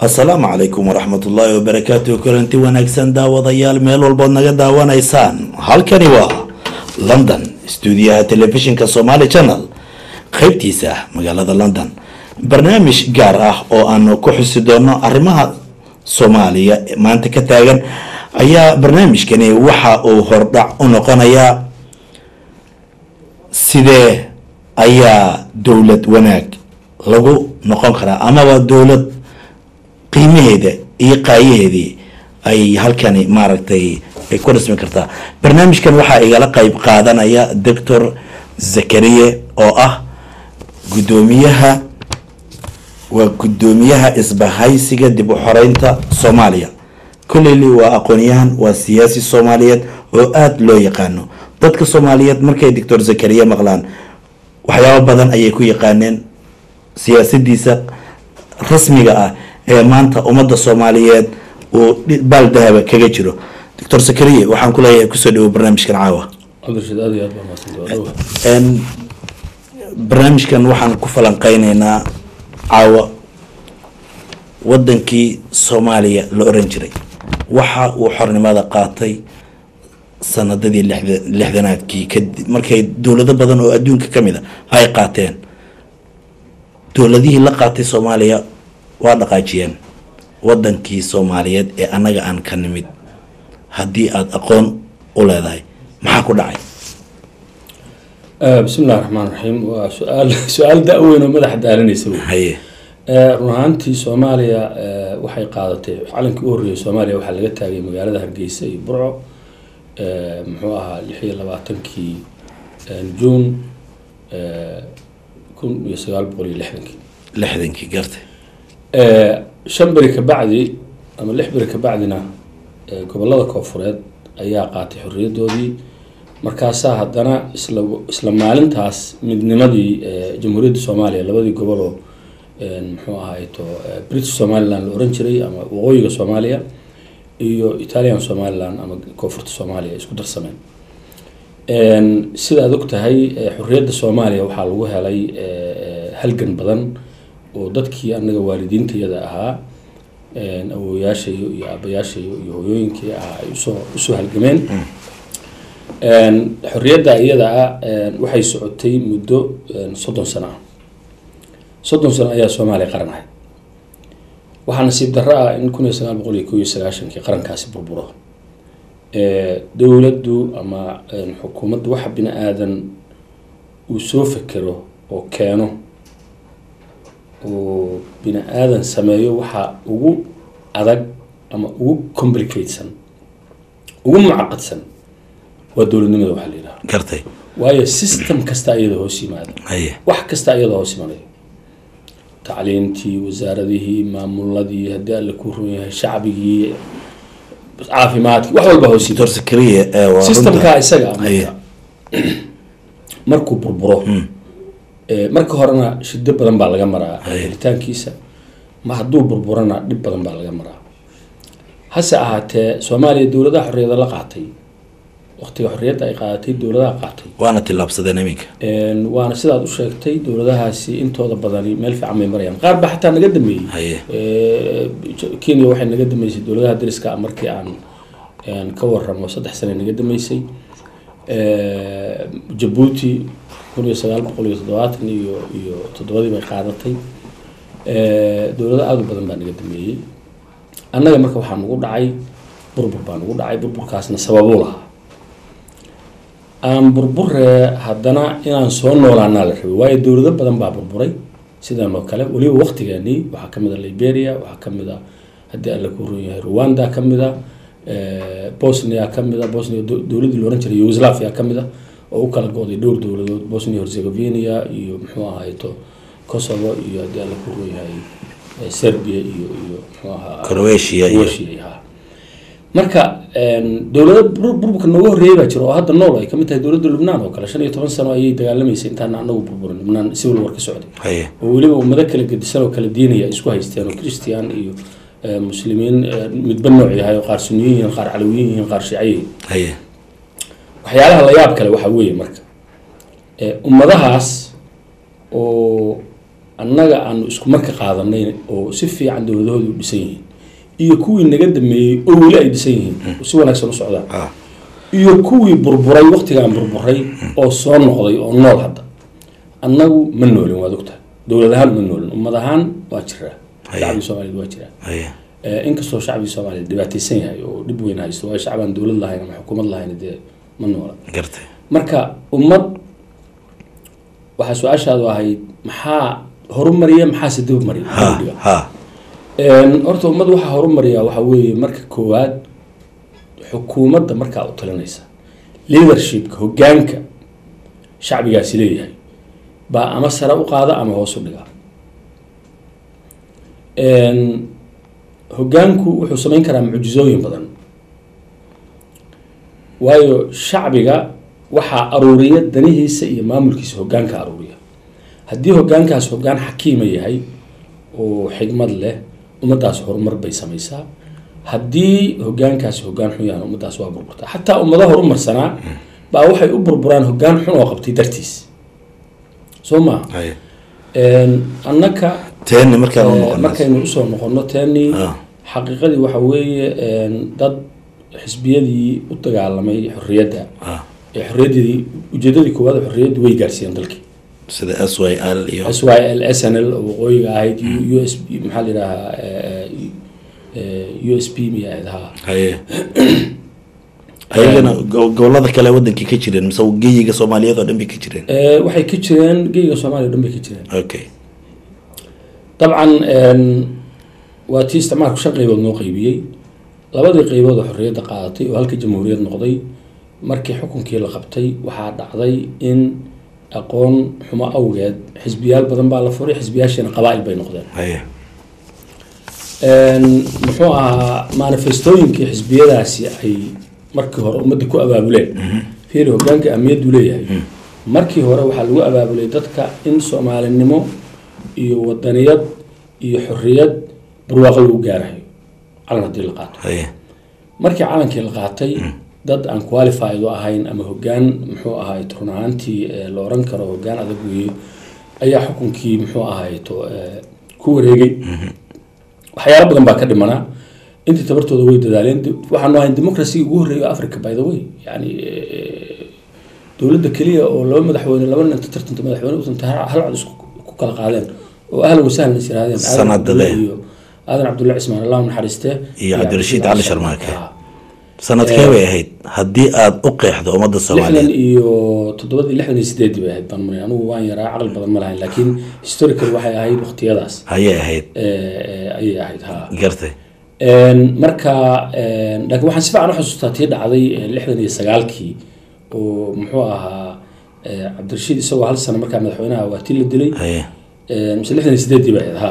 asalaamu calaykum waraxmatullaahi wabarakaatu kulanti wanaagsan daawadayaal meel walbood naga daawanaysaan. Halkani waa london stuudiyaha telefishinka somaali channel qeybtiisa magaalada london. Barnaamij gaar ah oo aanu ku xusi doono arrimaha soomaaliya maanta ka taagan ayaa barnaamijkani waxa uu hordhac u noqonayaa sidee ayaa dowlad wanaag lagu noqon karaa. Amaba dowlad qiimaheeda iyo qaayaheedii ay halkani maaragtay ay ku dhismi kartaa barnaamijkan waxaa igala qeyb qaadanaya doctor zakariye oo ah guddoomiyaha waa guddoomiyaha isbahaysiga dib u xoreynta soomaaliya. Kolleyli waa aqoonyahan waa siyaasi soomaaliyeed oo aada loo yaqaano. Dadka soomaaliyeed markay doctor zakariye maqlaan waxyaabo badan ayay ku yaqaaneen. Siyaasadiisa rasmiga ah ee maanta ummadda soomaaliyeed uu baal dahaba kaga jiro. Doctor zakariye waxaan ku leeyahay ku soo dhawo barnaamijkan caawa. Barnaamijkan waxaan ku falanqeyneynaa caawa. Wadankii soomaaliya la oran jiray. Waxa uu xornimada qaatay sanadadii lixda lixdanaadkii kadib markay dowlado badan oo adduunka ka mid a ay qaateen. Dowladihii la qaatay soomaaliya waa dhaqaajiyeen wadankii soomaaliyeed ee annaga aan ka nimid haddii aada aqoon u leedahay maxaa ku dhacay? Bismi illahi raxmaan raxiim waa su'aal su'aal da-weyn oo madaxa daalinaysa haye. Run ahaantii soomaaliya waxay qaadatay calankii u horreeyay soomaaliya waxaa laga taagay magaalada hargeysa iyo burco muxuu ahaa lix iyo labaatankii juun kun iyo sagaal boqol iyo lixdankii. Lixdankii gartay shan beri ka bacdi ama lix beri ka bacdina gobollada koofureed ayaa qaatay xorriyadoodii. Markaasaa haddana isla isla maalintaas midnimadii jamhuuriyadda soomaaliya labadii goboloo muxuu ahayto british somaliland la oran jiray ama waqooyiga soomaaliya iyo italian somaliland ama koonfurta soomaaliya isku darsameen. Sida aad og tahay xorriyadda soomaaliya waxaa lagu helay halgan badan oo dadkii anaga waalidiintayada ahaa awoyaashayo iyo aabayaashayo iyo hooyooyinkii ahaa ay u soo u soo halgameen. Xorriyadda iyada ah waxay socotay muddo soddon sano. Ah soddon sano ayaa soomaaliya qaran ahay waxaa nasiib darro ah in kun iyo sagaal boqol iyo ko iyo sagaashankii qarankaasi burburo. Dowladdu ama xukuumaddu waxa bini aadan uu soo fekero oo keeno oo bini aadan sameeyo waxaa ugu adag ama ugu complicatesan ugu mucaqadsan waa dowladnimada waxaa la yidhaha gartay. Waayo system kasta iyada hoos yimaada. Wax kasta iyada hoos yimaanayo tacliintii wasaaradihii maamuladii haddii alle ku run yahay shacbigii caafimaadkii wax walba hoos systemkaa isaga markuu burburo ee, marka horena shido badan baa laga maraa helitaankiisa. Ma hadduu burburana dhib badan baa laga maraa. Hase ahaatee soomaaliya dowladaha xorriyada la qaatay. Waqtiga xorriyadda ay qaadatay dowladaha qaatay. Waana tillaabsadeen iminka. Waana sidaad u sheegtay dowladahaasi intooda badani meel fiican bay marayaan. Qaar baa xataa naga dambeeyey. Haye Ee, kenya waxay naga dambeysay dowladaha dariska markii aan ka waramo saddex sane naga dambeysay. Ee, jabuuti kun iyo sagaal boqol iyo toddobaatan iyo iyo toddobadii qaadatay. Ee, dowlado aada u badan baa naga dambeeyey. Annaga marka waxaa nagu dhacay burbur baa nagu dhacay burburkaasna sababuu lahaa. Aan burburee haddana inaan soo noolaanaa la rabay waayo dowlado badan baa burburay. Sidan oo kale weliba waqtigeennii waxaa ka mid a liberia waxaa ka mid a haddii alla ku run yahay rwanda ka mid a eh, bosnia ka mid a bosnia do- dowladdii la oran jiray yugoslavia ka mid a oo u kala go'day dhowr dowladood bosnia herzegovina iyo muxuu ahayto kosovo iyo haddii alla ku run yahay eh, serbia iyo iyo ahaa ha. marka dowlado bur- burburka nooga horreeyay baa jira oo hadda nool ay ka mid tahay dowladda lubnaan oo kale. Shan iyo toban sano ayay dagaalamaysay intaan anagu burburin lubnaan civil war ka socday. Oo weliba ummado kala gedisan oo kala diinaya isku haysteen oo christian iyo eh, muslimiin eh, midba nooc yahay oo qaar sunniyin yihiin qaar calawiyin yihiin qaar haye waxyaalaha la yaab kale waxaa weeye marka. Ummadahaas oo annaga aanu isku marka qaadanay oo si fiican dowladahooda u dhisan yihiin iyo kuwii naga dameeyey oo weli ay dhisan yihiin oo si wanaagsan u socdaan ah. iyo kuwii burburay waktigaan burburay oo soo noqday oo nool hadda. Annagu ma noolin waad ogtahay. Dowlad ahaan ma noolin. Ummad ahaan waa jiraa Haye. shacbiga soomaaliyeed waa jiraa inkastoo shacbiga soomaaliyeed dhibaataysan yahay oo dhib weyn haysto waayo shacbaan dowlad lahayn ama xukuumad lahayn dee ma noola. Marka ummad waxaa su'aashaadu ahayd maxaa horumariya maxaase dib mariya? Ha dibdhiga ha. Een, horta ummad waxaa horumariya waxaa weeye marka koowaad xukuumadda markaa u talinaysa leadershipka hoggaanka shacbigaasi leeyahay baa ama sare u qaada ama hoos u dhiga. Een, hoggaanku wuxuu samayn karaa mucjizooyin badan waayo shacbiga waxaa aruuriya danihiisa iyo maamulkiisa hoggaanka aruuriya. Haddii hoggaankaas hoggaan xakiima yahay oo xigmad leh ummaddaas horumar bay samaysaa. Haddii hoggaankaasi hoggaan xun yahan ummaddaas waa burburtaa. Xataa ummado horumarsanaa baa waxay u burburaan hoggaan xun oo qabtay dartiis. Soo maa haye annaka eh, noqono markaynu u soo noqono teenii Ah. xaqiiqadii waxa weeye dad xisbiyadii u dagaalamay xorriyadda. Ah. Ee xorriyaddii ujeedadii koowaad ee xorriyaddu way gaarsiiyeen dalkii. Sida s y l iyo s y l s n l oo waqooyiga ahayd u s b maxaa la yidhahaa u s p miya ahayd ha haye ayagana go- gobollada kale wadankii ka jireen mise geyiga soomaaliyeed oo dhan bay ka jireen? Waxay ka jireen geyga soomaaliya o dhan bay ka jireen. Okay. Dabcan waa tii isticmaalku shan qaybood noo qaybiyey labadii qaybood oo xorriyadda qaadatay oo halka jamhuuriyad noqday markii xukunkii la qabtay waxaa dhacday in aqoon xumo awgeed xisbiyaal badan baa la furay xisbiyaashiina qabaa'il bay noqdeen. Muxuu ahaa manifestooyinkii xisbiyadaasi ay markii hore ummadda ku abaabuleen. Fiiri hoggaanka ahmiyaddu leeyahay. Markii hore waxaa lagu abaabulay dadka in soomaalinimo iyo wadaniyad iyo xorriyad barwaaqo lagu gaarayo calan haddii la qaato. Markii calankii la qaatay dad aan qualified u ahayn ama hoggaan muxuu ahaay run ahaantii eh, la oran karo hoggaan adag weeye ayaa xukunkii muxuu ahaay eh, ku wareegay. Waxyaalo badan baa ka dhimanaa intii tabartooda way dadaaleen. Waxaanu ahayn democracy ugu horreeya africa by the way. Yani eh, dowladda keliya oo laba madaxweyne laba nin tartanta madaxweyne utanta hal cod isku ku kala qaadeen oo ahlan wasahlan is yirahdeen Aadan Aadan cabdulle cismaan allah naxariiste. Iyo Cabdirashiid Cali Sharmaake. Sanadkee bay ahayd? Haddii aad u qeexdo ummadda soomaaliyeed. iyo toddobadii lixdan iyo sideedii bay ahayd baan maray anigu waan yaraa caqli badan ma lahayn laakiin historical waxay ahayd waqtiyadaas. Hayay ahayd. Ayay ahayd ha gartay marka laakiin waxaan si fiican u tii dhacday lixdan iyo sagaalkii oo muxuu ahaa cabdirashiid isagoo hal sano markaa madaxweynaha waa tii la dilay. Mise lixdan iyo sideedii bay ahayd ha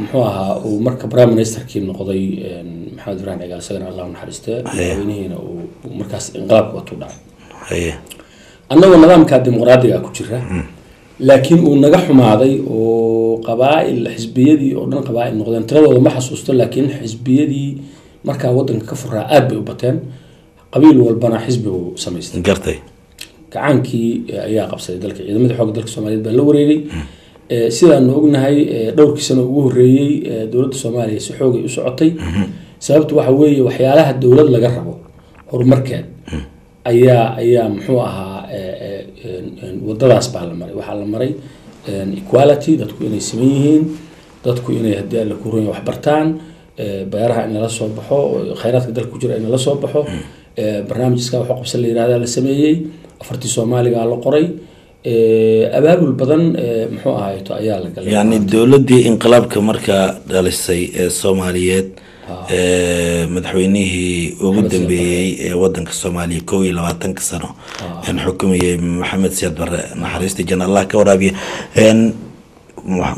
muxuu ahaa uu marka prime ministerkii noqday een, maxamed ibrahim cigaal isagana allah u naxariiste madaxweynihiina uu uu markaas inqilaabka watuu dhacay. Annagoo nidaamka dimuqraadiga ku jira laakiin uu naga xumaaday oo qabaa'il xisbiyadii oo dhan qabaa'il noqdeen. Tiradooda ma xasuusto laakiin xisbiyadii markaa wadanka ka furaa aad bay u bateen. Qabiil walbana xisbi buu samaystay. Gartay. Gacaankii eh, ayaa qabsaday dalka. Ciidamadii xoogga dalka soomaaliyeed baa la wareegay. Eh, sidaanu ognahay eh, dhowrkii sano ugu horreeyey eh, dowladda soomaaliya si xoogay u socotay. Sababtu waxa weeye waxyaalaha dowlad laga rabo horumarkeed ayaa ayaa muxuu ahaa eh, eh, wadadaas baa la maray. Waxaa la maray equality dadku inay siman yihiin dadku inay haddii alla ku ronya wax bartaan eh, beeraha in lala soo baxo khayraadka dalka ku jira in lala soo baxo. Eh, barnaamijka wax qabsan la yirahda la sameeyey. Afartii soomaaliga la qoray. eh, abaabul badan eh, muxuu ahayto ayaa la galay. Yacni dowladdii inqilaabka markaa dhalisay ee soomaaliyeed ee madaxweynihii ugu dambeeyey ee wadanka soomaaliya kow iyo labaatanka sano aan xukumayay maxamed siyaad barre. Naxariista janna allah ka waraabiya.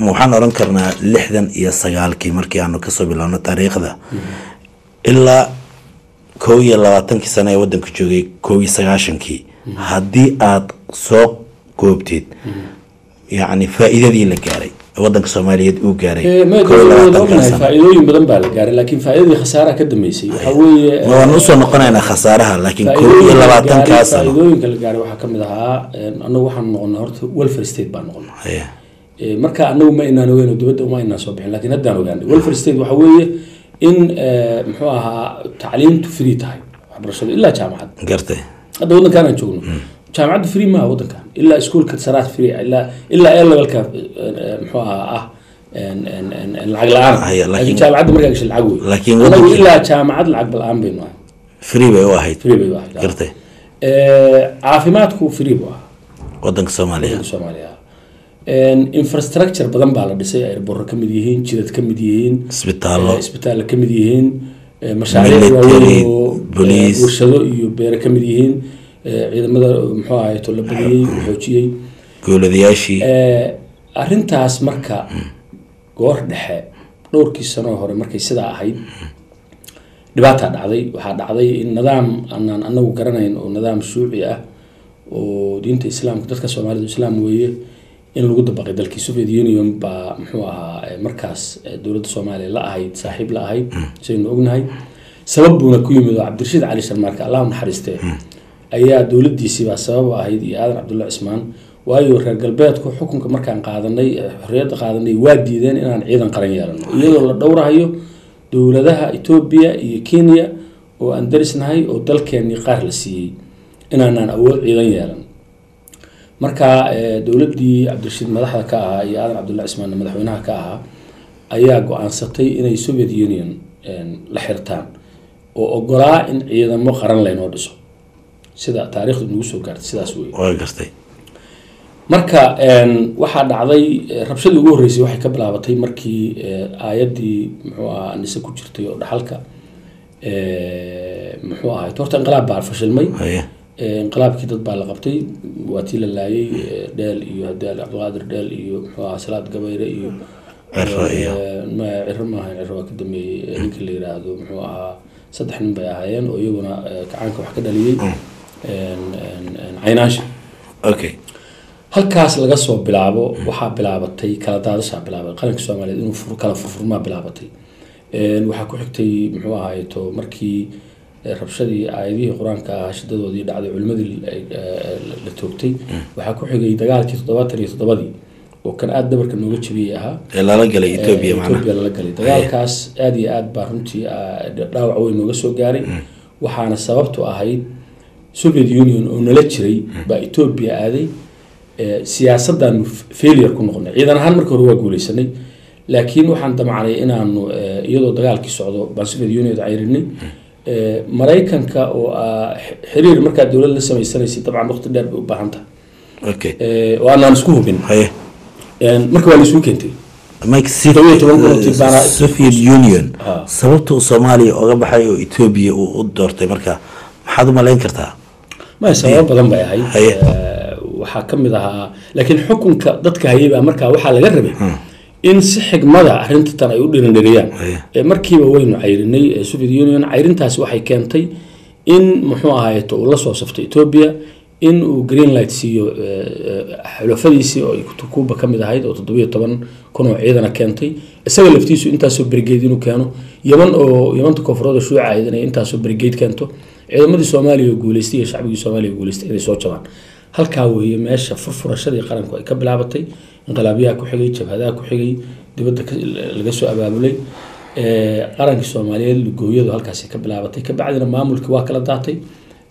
Waxaan oran karnaa lixdan iyo sagaalkii markii aanu ka soo bilowno taariikhda. Ilaa kow iyo labaatankii sano ee wadanka joogay kow iyo sagaashankii haddii aad soo koobtid yacni faa'iidadii la gaaray wadanka soomaaliyeed uu gaaray faa'iidooyin badan baa la gaaray laakiin faa'iidadii khasaaraha ka dambeysay weeye eh, waan u soo noqonaynaa khasaaraha laakiin kow iyo labaatankaa gaaray- sano faa'iidooyinka la gaaray waxaa ka mid ahaa annagu waxaan noqonay horta welfare state baan noqonay Haya, Eh, marka anagu ma inaan ogeyn dibadda uma inaan soo bixin laakiin haddaan ogaanay welfare state waxa weeye in muxuu ahaa tacliimtu free tahay waxbarashadu ilaa jaamacad. Gartay hadda waddankan aan joogno jaamacadda free maaha waddankan ilaa iskuolka saraad free ah, ilaa ilaa levelka muxuu ahaa ah lacag la'aan. Haya, laakiin- jaamacadda markaa gashay lacag wey Laakiin anagu ilaa jaamacad lacag la'aan baynu ahay. Free bay u ahayd. Free bay u ahayd gartay caafimaadku free bu ah wadanka soomaaliya. Soomaaliya. Infrastructure badan baa la dhisay airborro ka mid yihiin jidad ka mid yihiin isbitaallo. isbitaalla ka mid yihiin mashaariic waaweyn oo police. warshado iyo beere ka mid yihiin ciidamada muxuu ahay la badiyey xoojiyey. Gooladayaashii. Arrintaas marka goor dhexe dhowrkii sanoo hore markay sidaa ahayd dhibaataa dhacday. Waxaa dhacday in nidaam aanaan anagu garanayn oo nidaam shuuci ah oo diinta islaamka dadka soomaalidu islaam weeye in lagu dabaqay dalkii soviet union baa muxuu ahaa markaas dowladda soomaaliya la ahayd saaxiib la ahayd sidaynu ognahay. Sabab buuna ku yimid oo cabdirashiid cali sharmaarka allah naxariistee ayaa dowladdiisiibaa sabab u ahayd iyo aadan cabdulla cismaan waayo reer galbeedku xukunka markaan qaadanay eh, xorriyadda qaadanay waa diideen inaan ciidan qaran yeelano. Iyadoo la dhowrahayo dowladaha etoobiya iyo kenya oo aan darisnahay oo dalkeennii qaar la siiyey inaanaan awood ciidan yeelan. Marka eh, dowladdii cabdirashiid madaxda ka ahaa iyo aadan cabdulla cismaanna madaxweynaha ka ahaa ayaa go'aansatay inay soviet union en, la xirtaan oo ogolaa in ciidamo qaran laynoo dhiso sida taariikhdu nagu soo gaartay sidaas wey gartay marka waxaa dhacday rabshadii ugu horreysay waxay ka bilaabatay markii aayaddii muxuu ahaa nise ku jirtay oo dhaxalka muxuu ahay horta inqilaab baa fashilmay. Inqilaabkii dad baa la qabtay waa tii la laayay dheel iyo cabdiqaadir dheel iyo muxuu ahaa salaad gabayre iyo Ciro maaha ciro waa ka dambeeyey ninka la yiraahdo muxuu ahaa saddex nin bay ahaayeen oo iyaguna kacaanka wax ka dhaliyey Okay halkaas laga soo bilaabo waxaa bilaabatay kala daadashaa bilaabay qaranka soomaaliyeed inuu kala furfurmaa bilaabatay. Waxaa ku xigtay muxuu ahaay to markii eh, rabshadii aayadihii qur'aanka ahaa shidadoodii dhacday culimadii ay, eh, la- toogtay waxaa ku xigay dagaalkii toddobaatan iyo toddobadii oo kan aada dabarka nooga jabiyey ahaa. Ee lala galay etoobiya Eh, lala galay. Dagaalkaas aad iyo aad baa runtii ah, dhaawac weyn nooga soo gaaray. Waxaana sababtu ahayd soviet union oo nala jiray baa etoobiya aaday siyaasaddaanu failure ku noqonay. Ciidan ahaan marka hore waa guuleysanay laakiin waxaan damacnay inaanu iyadoo dagaalkii socdo baan soviet union cayrinay. Eh, maraykanka oo ah xiriir markaa dowlad la samaysanaysay dabcan waqti dheer bay u baahan tahay. Oo aanaan isku hubin. Marka waa la keentay. Mike soviet union. Ah. sababta uu soomaaliya oga baxay oo etoobiya uu u doortay marka maxaad u malayn kartaa ma sababo badan bay ahayd. Waxaa ka mid ahaa laakiin xukunka dadka hayay baa markaa waxaa laga rabay in si xigmada arrinta tan ay u. Eh, markiiba waynu cayrinay soviet union cayrintaasi waxay keentay in muxuu ahaayeto uu la soo saftay etoobiya in uu greenlight siiyo xulafadiisii oo ay kuba ka mid ahayd oo toddobiyo toban kun oo ciidana keentay. Isaga laftiisu intaasoo brigeed inuu keeno yaman oo yamanta koonfureed oo shuuca intaasoo brigeed keento ciidamadii soomaaliya oo guuleystay iyo shacbigii soomaaliya oo guuleystay inay soo jabaan. Halkaa weeye meesha furfurashadii qaranku ay ka bilaabatay inqilaabyaha ku xigay jabhadaha ku xigay dibadda laga soo abaabulay qarankii soomaaliyeed lugooyadu halkaasi ka bilaabatay. Kabacdina maamulkii waa kala daatay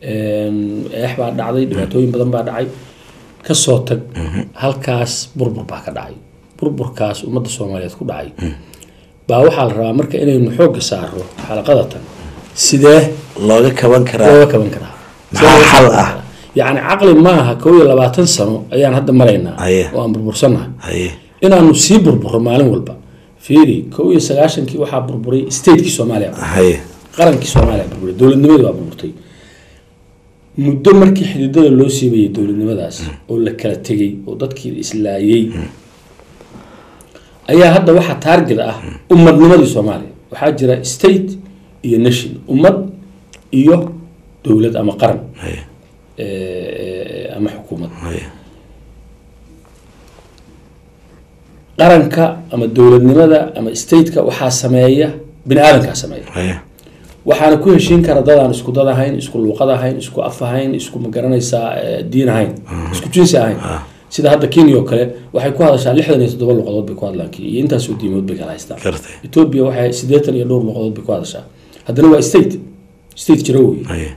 eex baa dhacday dhibaatooyin badan baa dhacay. Kasoo tag halkaas burbur baa ka dhacay. Burburkaas ummadda soomaaliyeed ku dhacay. Baa waxaa la rabaa marka inaynu xoogga saaro xalaqada tan sidee looga kaban karaa? Looga kaban karaa. Maxaa xal ah? yacni caqli maaha kow iyo labaatan sano ayaan hadda maraynaa. Oo aan burbursannahay haye. Inaanu sii burburo maalin walba. Fiiri kow iyo sagaashankii waxaa burburay statekii soomaaliya. Qarankii soomaaliya burburay. Dowladnimadii waa burburtay. Muddo markii xididada loo siibayay dowladnimadaas oo la kala tegay oo dadkii islaayey ayaa hadda waxaa taarget ah ummadnimadii soomaaliya. Waxaa jira state iyo nation ummad iyo dowlad ama qaran eh, ama xukuumad. Qaranka ama dowladnimada ama stateka waxaa sameeya bini aadamkaa sameeya waxaana ku heshiin kara dadaan isku dad ahayn isku luuqad ahayn isku af ahayn isku ma garanaysaa eh, diin ahayn isku jinsi ahayn. Sida hadda kenya oo kale waxay ku hadashaa lixdan iyo toddoba luqadood bay ku hadlaan kenya iyo intaasoo diimood bay kala haystaan. Ethiopia waxay siddeetan iyo dhowr luqadood bay ku hadashaa haddana waa state state jiro wey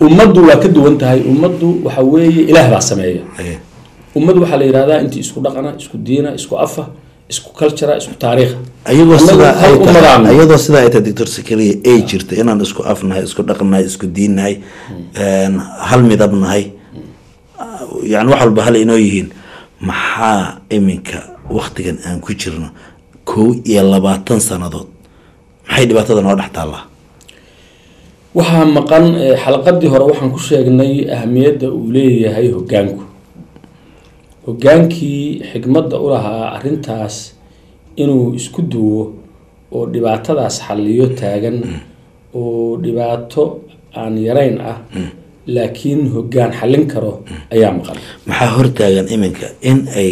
ummaddu waa ka duwan tahay ummaddu waxa weeye ilaah baa sameeya. Haye ummad waxaa la yidhahdaa intii isku dhaqana isku diina isku afa isku cultura isku taariikha Annagu sidaa ay tahay ayadoo sidaa ay jirta inaan isku afnahay isku dhaqnahay isku diinnahay hal midab nahay yani wax walba hal inoo yihiin. Maxaa iminka waktigan aan ku jirno? Kow iyo labaatan sannadood maxay dhibaatada noo dhex taallaa waxaa maqan eh, xalaqadii hore waxaan ku sheegnay ahamiyadda uu leeyahay hoggaanku. Hoggaankii xikmadda u lahaa arrintaas inuu isku duwo oo dhibaatadaas xalliyo taagan oo dhibaato aan yarayn ah laakiin hoggaan xallin karo ayaa maqan. Maxaa hortaagan iminka in ay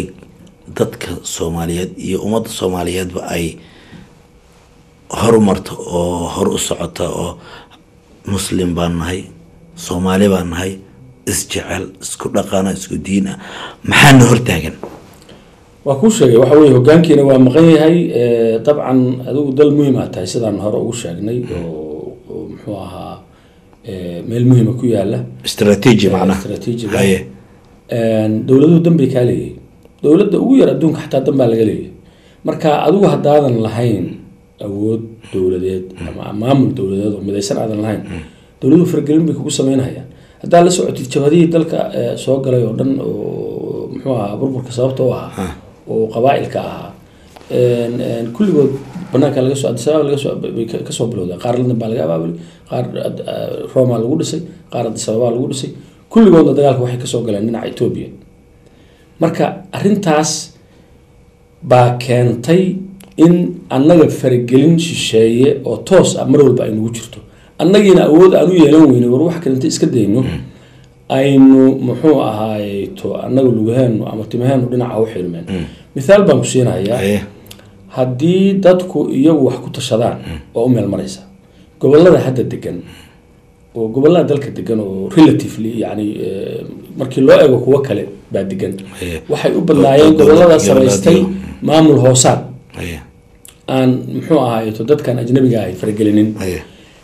dadka soomaaliyeed iyo ummadda soomaaliyeedba ay horumarto oo hor u socoto oo muslim baan nahay soomaali baan nahay isjecel isku dhaqana isku diin ah. Maxaana hortaagan waa kuu sheegay waxa weye hoggaankiina waa maqan yahay. Eh, dabcan adigu dal muhiim aa tahay sidaan hore ugu sheegnay oo oo muxuu ahaa eh, meel muhiima ku yaalla istaraatiiji macnaha istaraatiijiga. haye. Dowladuhu dan bay kaa leeyihiin dowladda ugu yar adduunka xataa dan baa laga leeyahay marka adigu haddaadan lahayn awood dowladeed ama maamul dowladeed oo midaysan aadan lahayn. Dowladuhu faragelin bay kugu sameynayaan. Haddaa la socotid jabhadihii dalka soo galay oo dhan oo muxuu ahaa burburka sababta u ahaa oo qabaa'ilka ahaa kulligood banaanka laga soo adisababa laga soo bay ka- ka soo bilowdeen qaar london baa laga abaabulay qaar ah, roma lagu dhisay qaar adisababa lagu dhisay. Kulligoodna dagaalka waxay ka soo galeen dhinaca etoobiya marka arrintaas baa keentay in annaga faragelin shisheeye oo toos ah mar walba ay nagu jirto. Annagiina awood aan u yeelan weynay war wax kalenta iska dayno aynu muxuu ahaayeto annaga lugaheenu ama timaheenu dhinaca u xirmeen. Mithaal baan ku siinayaa. Haye haddii dadku iyagu wax ku tashadaan waa u meel maraysa gobollada hadda degan oo gobollada dalka degan oo relatively yani markii loo eego kuwo kale baa degan waxay u badnaayeen gobollada samaystay maamul hoosaad aan muxuu ahaayeto dadkan ajnabiga ahay faragelinin.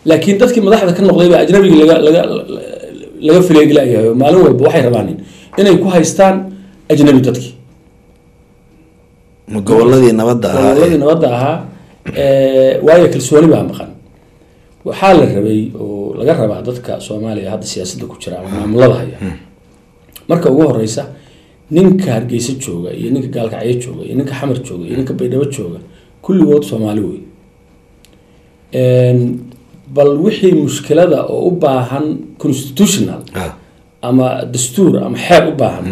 Laakiin dadkii madaxda ka noqday baa ajnabigii laga laga fileeglayahay maalin walba waxay rabaan inay ku haystaan ajnabi dadkii. Goboladii nabadda ahaa goboladii nabadda ahaa eh, waayo kalsooni baa maqan. Waxaa la rabay oo laga rabaa dadka soomaaliya hadda siyaasadda ku jira ama maamulada haya. Marka ugu horeysa ninka hargeysa jooga iyo ninka gaalkacyo jooga iyo ninka xamar jooga iyo ninka baydhabo jooga kulligood soomaali wey bal wixii mushkilada oo u baahan constitutional. ama dastuur ama xeer u baahan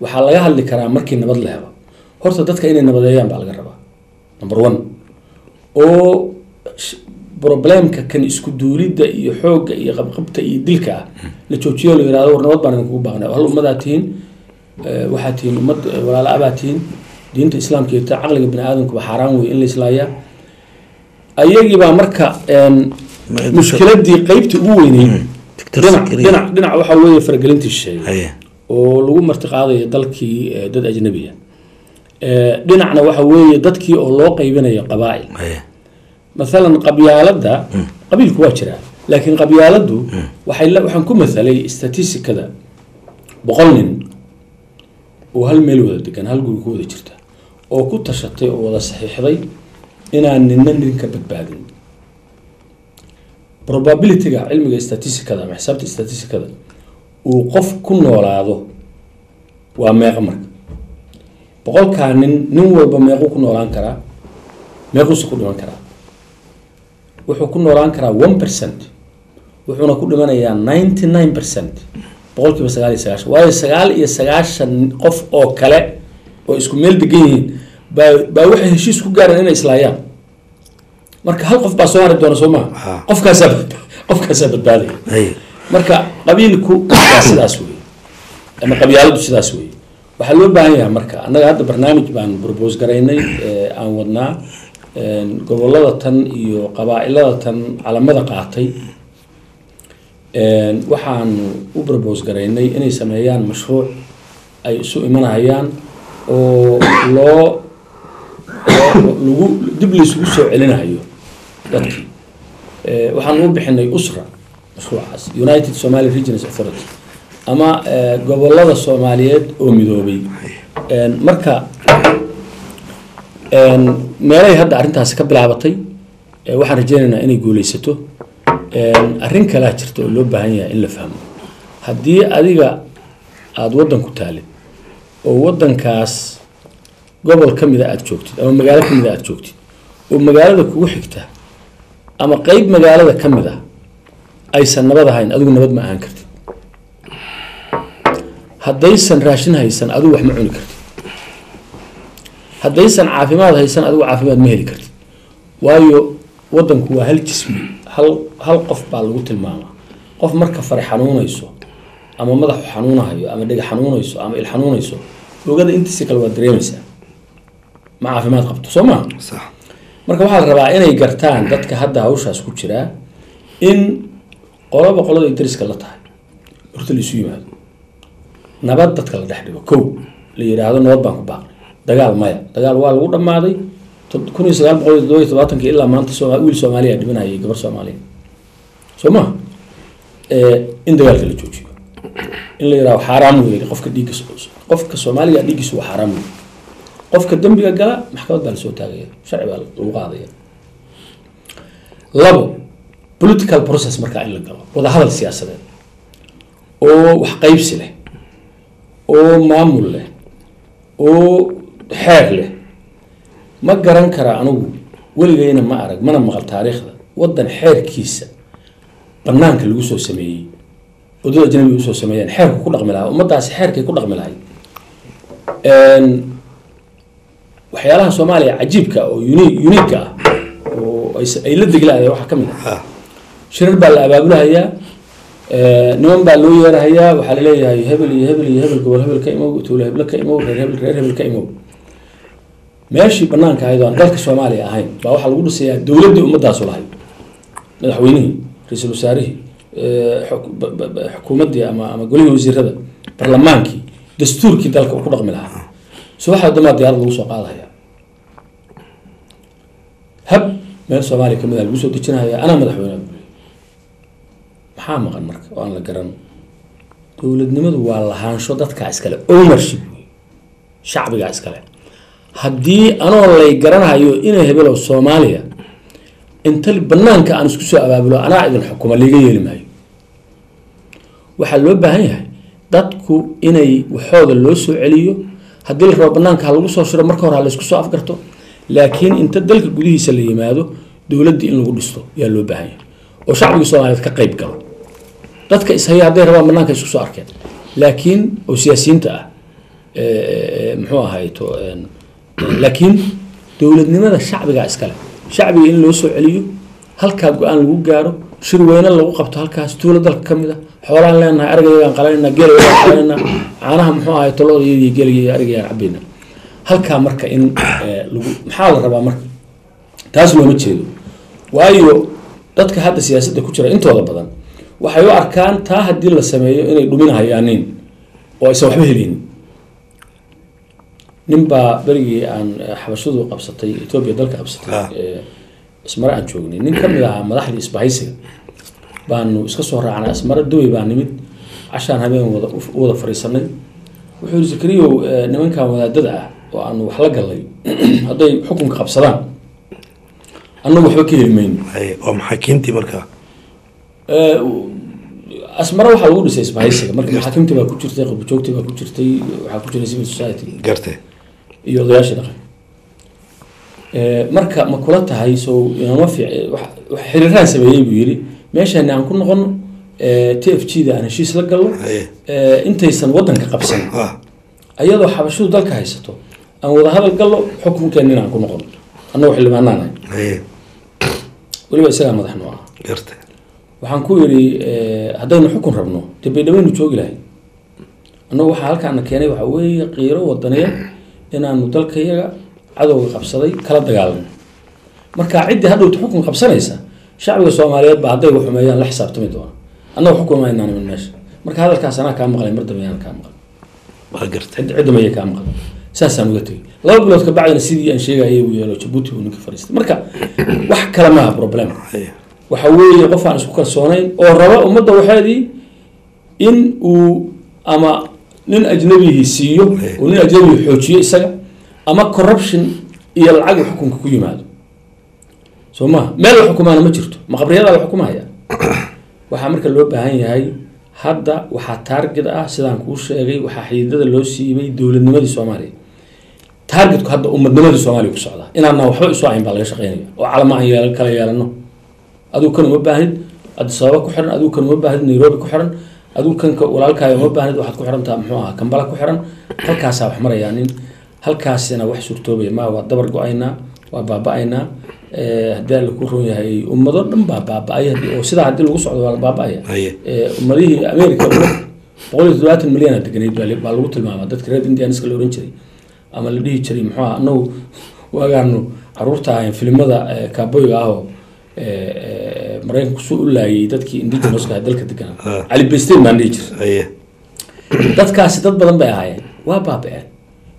waxaa laga hadli karaa markii nabad la helo horta dadka inay nabadeeyaan baa laga rabaa number one. oo problemka kan isku duulidda iyo xoogga iyo qabqabta iyo dilka ah. la joojiyo la yihahdo war nabad baan idinkugu baaqnay hal ummadaa tihiin eh, waxaa tihiin ummad eh, walaala abaa tihiin diinta islaamka caqliga bini aadamkuba xaaraan wey in la islaayaa. Ayagii baa marka mushkiladii qeybtii ugu weyneyd Dr. dhinac dhinac waxaa weeye faragelintii shisheeye oo lagu martiqaadayo dalkii eh, dad ajnabiya Eh, dhinacna waxa weeye dadkii oo loo qaybinayo qabaa'il. Maalan qabyaaladda qabiilku waa jiraa laakiin qabyaaladdu waxay la- waxaan ku mathalay statistikada boqol nin oo hal meel wada degan hal guri ku wada jirta oo ku tashatay oo wada saxiixday inaan ninna nin ka badbaadin. Probabilityga cilmiga statistikada ama xisaabta statistikada uu qof ku noolaado waa meeqa marka. Boqolkaa nin nin walba meequu ku noolaan karaa meequusa ku dhiman karaa. Wuxuu ku noolaan karaa one percent wuxuuna ku dhimanayaa ninety nine percent boqolkiiba sagaal iyo sagaashan. Waayo sagaal iyo sagaashan qof oo kale oo isku meel degan yihiin baa waxay heshiis ku gaareen inay islaayaan. Marka hal qof baa soo hari doona soo maha Ha. qofkaasaa badba- qofkaasaa badbaadaya. Haye marka qabiilku waa sidaas wey ama qabyaaladu sidaas wey waxaa loo baahan yahay marka annaga hadda barnaamij baan propose garaynay aan wadnaa gobollada tan iyo qabaa'ilada tan calamada qaatay. Een, waxaan u propose garaynay inay sameeyaan mashruuc ay isu imanayaan oo loo lagu dib laysugu soo celinayo dadkii Eh, waxaan u bixinay usra mashruucaas united somali regions authority ama eh, gobollada soomaaliyeed oo midoobay. En, marka meelay hadda arrintaasi ka bilaabatay eh, waxaan rajeynaynaa inay guuleysato arrin kalaa jirta oo loo baahan yahay in la fahmo. Haddii adiga aada waddan ku taalid oo waddankaas gobol ka mida aada joogtid ama magaalo ka mida aada joogtid oo magaalada kugu xigta ama qeyb magaalada ka mid ah aysan nabad ahayn adigu nabad ma ahaan kartid. Haddaysan raashin haysan adigu wax ma cuni kartid. Haddaysan caafimaad haysan adigu caafimaad ma heli kartid. Waayo waddanku waa hal jismi hal hal qof baa lagu tilmaamaa. Qof marka fare xanuunayso ama madaxu xanuunahayo ama dhega xanuunayso ama il xanuunayso lugada intiisa kale waa dareemaysaa. Ma caafimaad qabto soo maa marka waxaa la rabaa inay gartaan dadka hadda hawshaas ku jiraa in qoloba qolada ay dariska la tahay. Horta la isu yimaado. Nabad dadka la dhex dhigo. Kow la yidhaahdo nabad baan ku baaqnay dagaal maya. Dagaal waa lagu dhammaaday kun iyo sagaal boqol iyo toddoba iyo toddobaatanki ilaa maanta wiil soomaaliya dhimanayay gabar soomaaliya. Soo ma? In dagaalka la joojiyo. In la yidhahdo xaaraam weeye qofka dhiigga qofka soomaaliga dhiiggiisu waa xaaraam qofka dembiga gala maxkamad baa la soo taagaya sharci baa lagu qaadaya. Labo political process markaa in la galo wadahadal siyaasadeed. Oo wax qaybsi leh oo maamul leh oo xeer leh. Ma garan kara anigu weligayna ma arag mana maqal taariikhda waddan xeerkiisa banaanka lagu soo sameeyey oo dad ajnabiga u soo sameeyeen xeerku ku dhaqmi lahaa ummadaasi xeerkay ku dhaqmi lahay waxyaalaha soomaaliya cajiibka oo uni uniika ah oo ay la deglaaya waxaa ka mid ah. Ha shirar baa la abaabulahayaa niman baa loo yeerahayaa waxaa la leeyahay hebel iyo hebel iyo hebel gobol hebel ka imow tuulo hebel ka imow reer hebel reer hebel ka imow. Meeshii banaanka ahayd oo aan dalka soomaaliya ahayn baa waxaa lagu dhisayaa dowladdii ummadaasu lahayd. Madaxweynihii ra'iisul wasaarihii eh, xukuumaddii ama ama golihii wasiirada barlamaankii dastuurkii dalka ku dhaqmi lahaa. So waxaa damaa diyaarad lagu soo qaadahaya. Hab meel soomaaliya ka mid a lagu soo dejinahaya anaa madaxweyne maxaa maqan marka oo aan la garan? Dowladnimadu waa lahaansho dadkaa iskale ownership wey shacbigaa iskale haddii anoo lay garanayo inay hebelow soomaaliya inta banaanka aan isku soo abaabulo anaa idin xukuma liiga yeeli maayo. Waxaa loo baahan yahay dadku inay waxooda loo soo celiyo haddii la rabo banaanka ha lagu soo shiro marka hore ha laysku soo afgarto. Laakiin inta dalka gudihiisa la yimaado dowladdii in lagu dhisto yaa loo baahan yahay. Oo shacbiga soomaaliyeed ka qayb galo. Dadka ishaya hadday rabaan banaanka isku soo arkeen. Laakiin oo siyaasiyiinta ah muxuu ahayto laakiin dowladnimada shacbigaa iskale shacbiga in loo soo celiyo halkaa go'aan lagu gaaro shir weyne lagu qabto halkaas tuulo dalka ka mid a xoolaan leenahay arigayagaan qalanayna geelayagaan qalanayna caanaha muxuu ahay tolodayadii geeligay arigayaan cabayna halkaa marka in eh, lagu maxaa la rabaa marka? Taas looma jeedo. Waayo dadka hadda siyaasadda ku jira intooda badan waxay u arkaan taa haddii la sameeyo inay dhuminahayaanin oo aysan waxba heleynin nin baa berigii aan eh, xabashadu qabsatay etoobiya dalka qabsatay Ah. Ismare aan joognay. Nin ka mid ahaa madaxdii isbahaysiga. Baanu iska soo raacnay. Asmare dubay baa nimid. Cashaan habeen wada fadhiisanay wuxuu yihi zakariyow eh, nimankan wadaadada ah oo aanu wax la gallay hadday xukunka qabsadaan annagu waxba ka heli mayno hay waa maxaakiimtii markaa Eh, asmare waxaa lagu dhisay isbahaysiga. Marka maxaakimtii baa ku jirtay qabujoogtii baa ku jirtay waxaa ku jiray civil society. Garte iyo odayaasha dhaqan marka ma kula tahay so inama fiic wax wax xiriiraan sameeyey buu yidhi meeshaani aan ku noqono t f g da aan heshiis la galno eh, intaysan waddanka qabsan. Ha ayadoo xabashadu dalka haysato aan wada hadal gallo xukunkeena inaan ku noqono annagoo xildhibaanaanahay weliba isagaa madax noo ah waxaan ku yidhi eh, haddaynu xukun rabno dee baydhaweynu joogi lahay annagu waxaa halkaana keenay waxaa weeye qiiro wadaniya inaanu dalkayaga cadowga qabsaday kala dagaalano marka ciddii hadhowta xukun qabsanaysa shacbiga soomaaliyeed baa hadday wax xumeeyaan la xisaabtami doona annaga xukun ma inaan iman meesha. Marka hadalkaas anaa kaa maqlay mar dambe yaan kaa maqlay. Waa kaa maqan saasaan uga tegay laba bilood ka bacdina sidii aan sheegayay uu yeelo jabuuti buu ninka fariistay. Marka wax kale maaha problem. Haya. waxa weeye qof aan isku kalsoonayn oo raba ummadda waxeedii in uu ama nin ajnabihii siiyo oo nin ajnabihii xoojiyo isaga ama corruption iyo lacag xukunka ku yimaado. Soo maha meel la xukumaana ma jirto. Maqabriyadaa la xukumaya? Waxaa marka loo baahan yahay hadda waxaa taarget ah sidaan kuu sheegay waxaa xididada loo siibay dowladnimadii soomaaliya. Taargetku hadda ummadnimadii soomaaliya ku socdaa inaanaan waxba isu ahayn baa laga shaqeynaya. Oo calama aan kala yeelano adigu kan uma baahnid addis ababa ku xiran? Adigu kan uma baahnid nairobi ku xiran? Adigu kanka walaalkaaga uma baahnid waxaad ku xirantaha muxuu ahaa kambala ku xiran? Halkaasaa wax marayaa nin halkaasina wax suurtoobaya ma waa dabar go'aynaa waa baaba-aynaa Eh, haddii alla ku roon yahay ummado dhan baa baaba-ay oo sidaa haddii lagu socdo waa la baaba-aya. Eh, ummadihii america boqol iyo toddobaatan milyan deganayd baa lagu tilmaamaa dadka reer indianiska la ohan jiray ama la dhihi jiray muxuu aha anagu waagaanu carruurta ahayn filimada eh, kaaboyga ahoo eh, eh, maraykanku suu u laayay dadkii indigenouska dalka deganaa Ah. cali baysteen baan dhihi Haya. dadkaasi dad badan bay ahaayeen waa baaba-een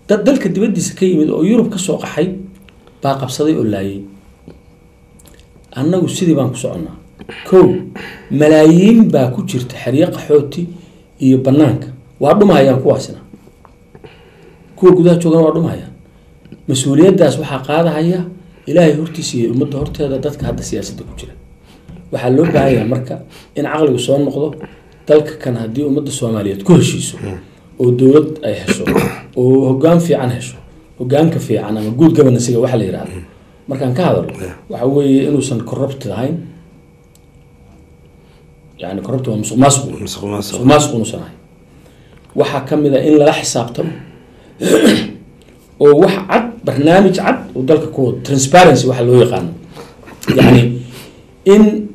dad dalka dibaddiisa ka yimid oo yurub ka soo qaxay baa qabsaday oo laayay. Annagu sidii baan ku soconnaa. Kow malaayiin baa ku jirta xeryo qaxooti iyo bannaanka. Waa dhumahayaan kuwaasina kuwa gudaha joogana waa dhumahayaan mas'uuliyaddaas waxaa qaadahaya ilaahay hortiisa iyo ummadda horteeda dadka hadda siyaasadda ku jira. Waxaa loo baahanyaa marka in caqligu soo noqdo dalka kan haddii ummadda soomaaliyeed ku heshiiso oo dowlad ay hesho oo hoggaan fiican hesho hoggaanka fiican ama good governansiga waxa la yidhahdo markaan ka hadalo waxa weeye inuusan corrupt ahayn yani corrupt waa musuq maasuq. Musuq maasuq. inuusan ahayn. Waxaa ka mid a in lala xisaabtamo oo wax cad barnaamij cad uu dalka ku wado transparency waxa loo yaqaano yani in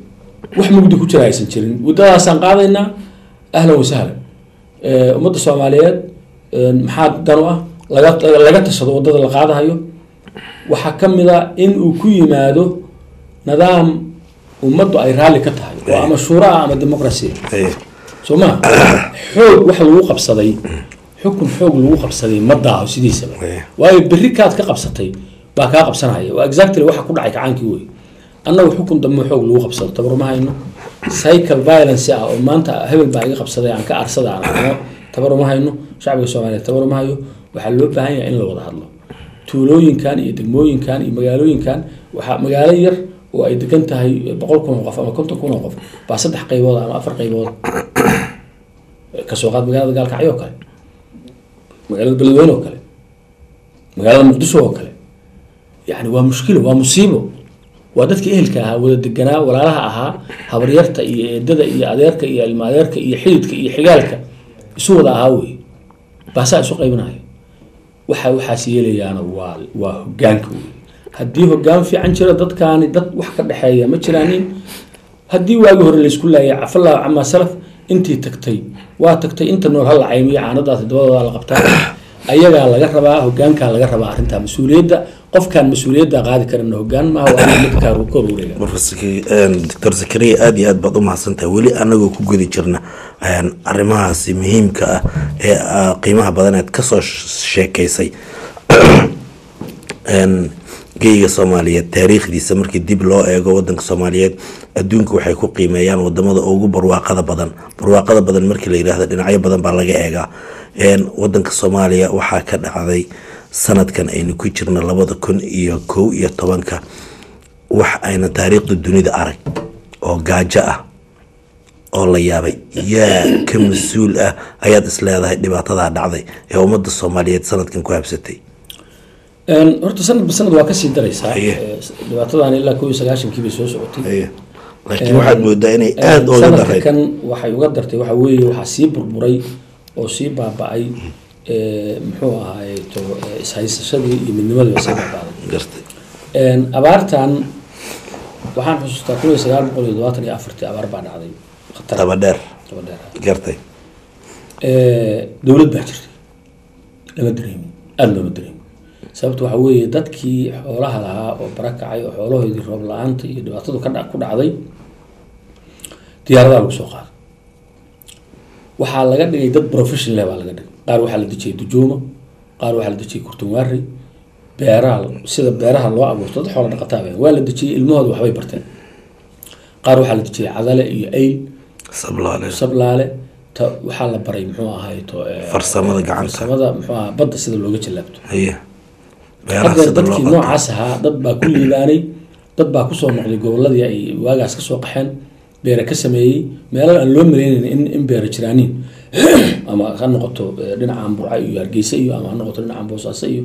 wax mugdi ku jira aysan jirin. Waddadaasaan qaadaynaa ahlan wasahlan ummadda soomaaliyeed maxaa dan u ah? Laga laga tashado waddada la qaadahayo. Waxaa ka mid a in uu ku yimaado nidaam ummaddu ay raalli ka tahay. Oo ama shuura ah ama Haya. soo ma xoog wax lagu qabsaday. Xukun xoog lagu qabsaday ma daaho sidiisaba. Waayo berri kaad ka qabsatay baa kaa qabsanaya waa exactly waxa ku dhacay kacaankii wey annagu xukun dambe xoog lagu qabsado tabar ma hayno cycle violence ah oo maanta hebel baa iga qabsaday aan ka arsada aan arno tabar uma hayno shacbiga soomaaliyeed tabar uma hayo. Waxaa loo baahan yahay in la wada hadlo. Tuulooyinkan iyo degmooyinkan iyo magaalooyinkan waxaa magaalo yar oo ay degan tahay boqol kun oo qof ama konton kun oo qof. Baa saddex qaybood ama afar qaybood ka soo qaad magaalada gaalkacyo oo kale magaalada beledweyne oo kale magaalada muqdisho oo kale. Yani waa mushkilo waa musiibo waa dadkii ehelka ahaa wada deganaa walaalaha ahaa habaryarta iyo eedada iyo adeerka iyo ilma adeerka iyo xididka iyo xigaalka isu wada ahaa wey baasaa isu qaybinaya waxa waxaas yeelayaana waa waa hogaanka wey haddii hogaan fiican jiro dadkaani dad wax ka dhexeeya ma jiraanin. Haddii waagi hore laysku laayay cafallahu camaa salaf intii tagtay waa tagtay inta nool hala caymiyo caanadaasi dabadooda la qabtaa ayagaa laga rabaa hogaankaa laga rabaa arrintaa mas'uuliyadda. Qofkaan mas'uuliyadda qaadi karana hogaan maaha doctor zakariya aada iyo aad baad u mahadsantahay. Weli anagoo ku guda jirna een, arrimahaasi muhiimka ah ee ah, qiimaha badaneed ka soo sh- sheekeysay geyga soomaaliyeed taariikhdiisa markii dib loo eego wadanka soomaaliyeed adduunka waxay ku qiimeeyaan waddamada ugu barwaaqada badan. Barwaaqada badan markii la yidhaahdo dhinacyo badan baa laga eegaa wadanka soomaaliya waxaa ka dhacday sanadkan aynu ku jirna labada kun iyo kow iyo tobanka. Wax ayna taariikhda dunida arag oo gaajo ah oo la yaabay. Yaa ka mas'uul ah ayaad is leedahay dhibaatadaa dhacday ee ummadda soomaaliyeed sanadkan ku habsatay horta sanadba sanad waa ka sii daraysaa dhibaatadan ilaa kow iyo sagaashankii bay soo socotay. Laakiin waxaad moodaa inay aada uga daray kan waxay uga dartay waxa weeye waxaa sii burburay oo sii baaba-ay muxuu ahaay to ee, ishaysashadii iyo midnimadii baa sii baabaaday abaartan waxaan xusuustaa kun iyo sagaal boqol iyo todobaatan iyo afartii abaar baa dhacday. Khatar. Daba dheer. Daba dheer. Ah. gartay dowlad baa jirtay. Lama dareemi. Aada looma dareemi. Sababta waxaa weeye dadkii xoolaha lahaa oo barakacay oo xoolahoodii roob la'aanta iyo dhibaatadu ka ku dhacday diyaaradaha lagu soo qaaday waxaa laga dhigay dad professional baa laga dhigay. Qaar waxaa la dejiyey dujuuma qaar waxaa la dejiyey kurtunwaari beeraha sida beeraha loo abuurto dad xoola dhaqataa waa la dejiyey ilmahooda waxbay barteen. Qaar waxaa la dejiyey cadale iyo ayl sablaale. Sablaale. Ta waxaa la baray muxuu ahay to eh, Farsamada gacanta. farsamada muxuu ahaa badda sida looga jallaabto loo dadkii noocaas ahaa dad baa ku liibaanay dad baa ku soo noqday goboladii ay waagaas ka soo qaxeen beere ka sameeyey meelo aan loo maleynayn in, in beere jiraaniin ama ha noqoto eh, dhinaca burca iyo hargeysa iyo ama ha noqoto dhinaca boosaaso iyo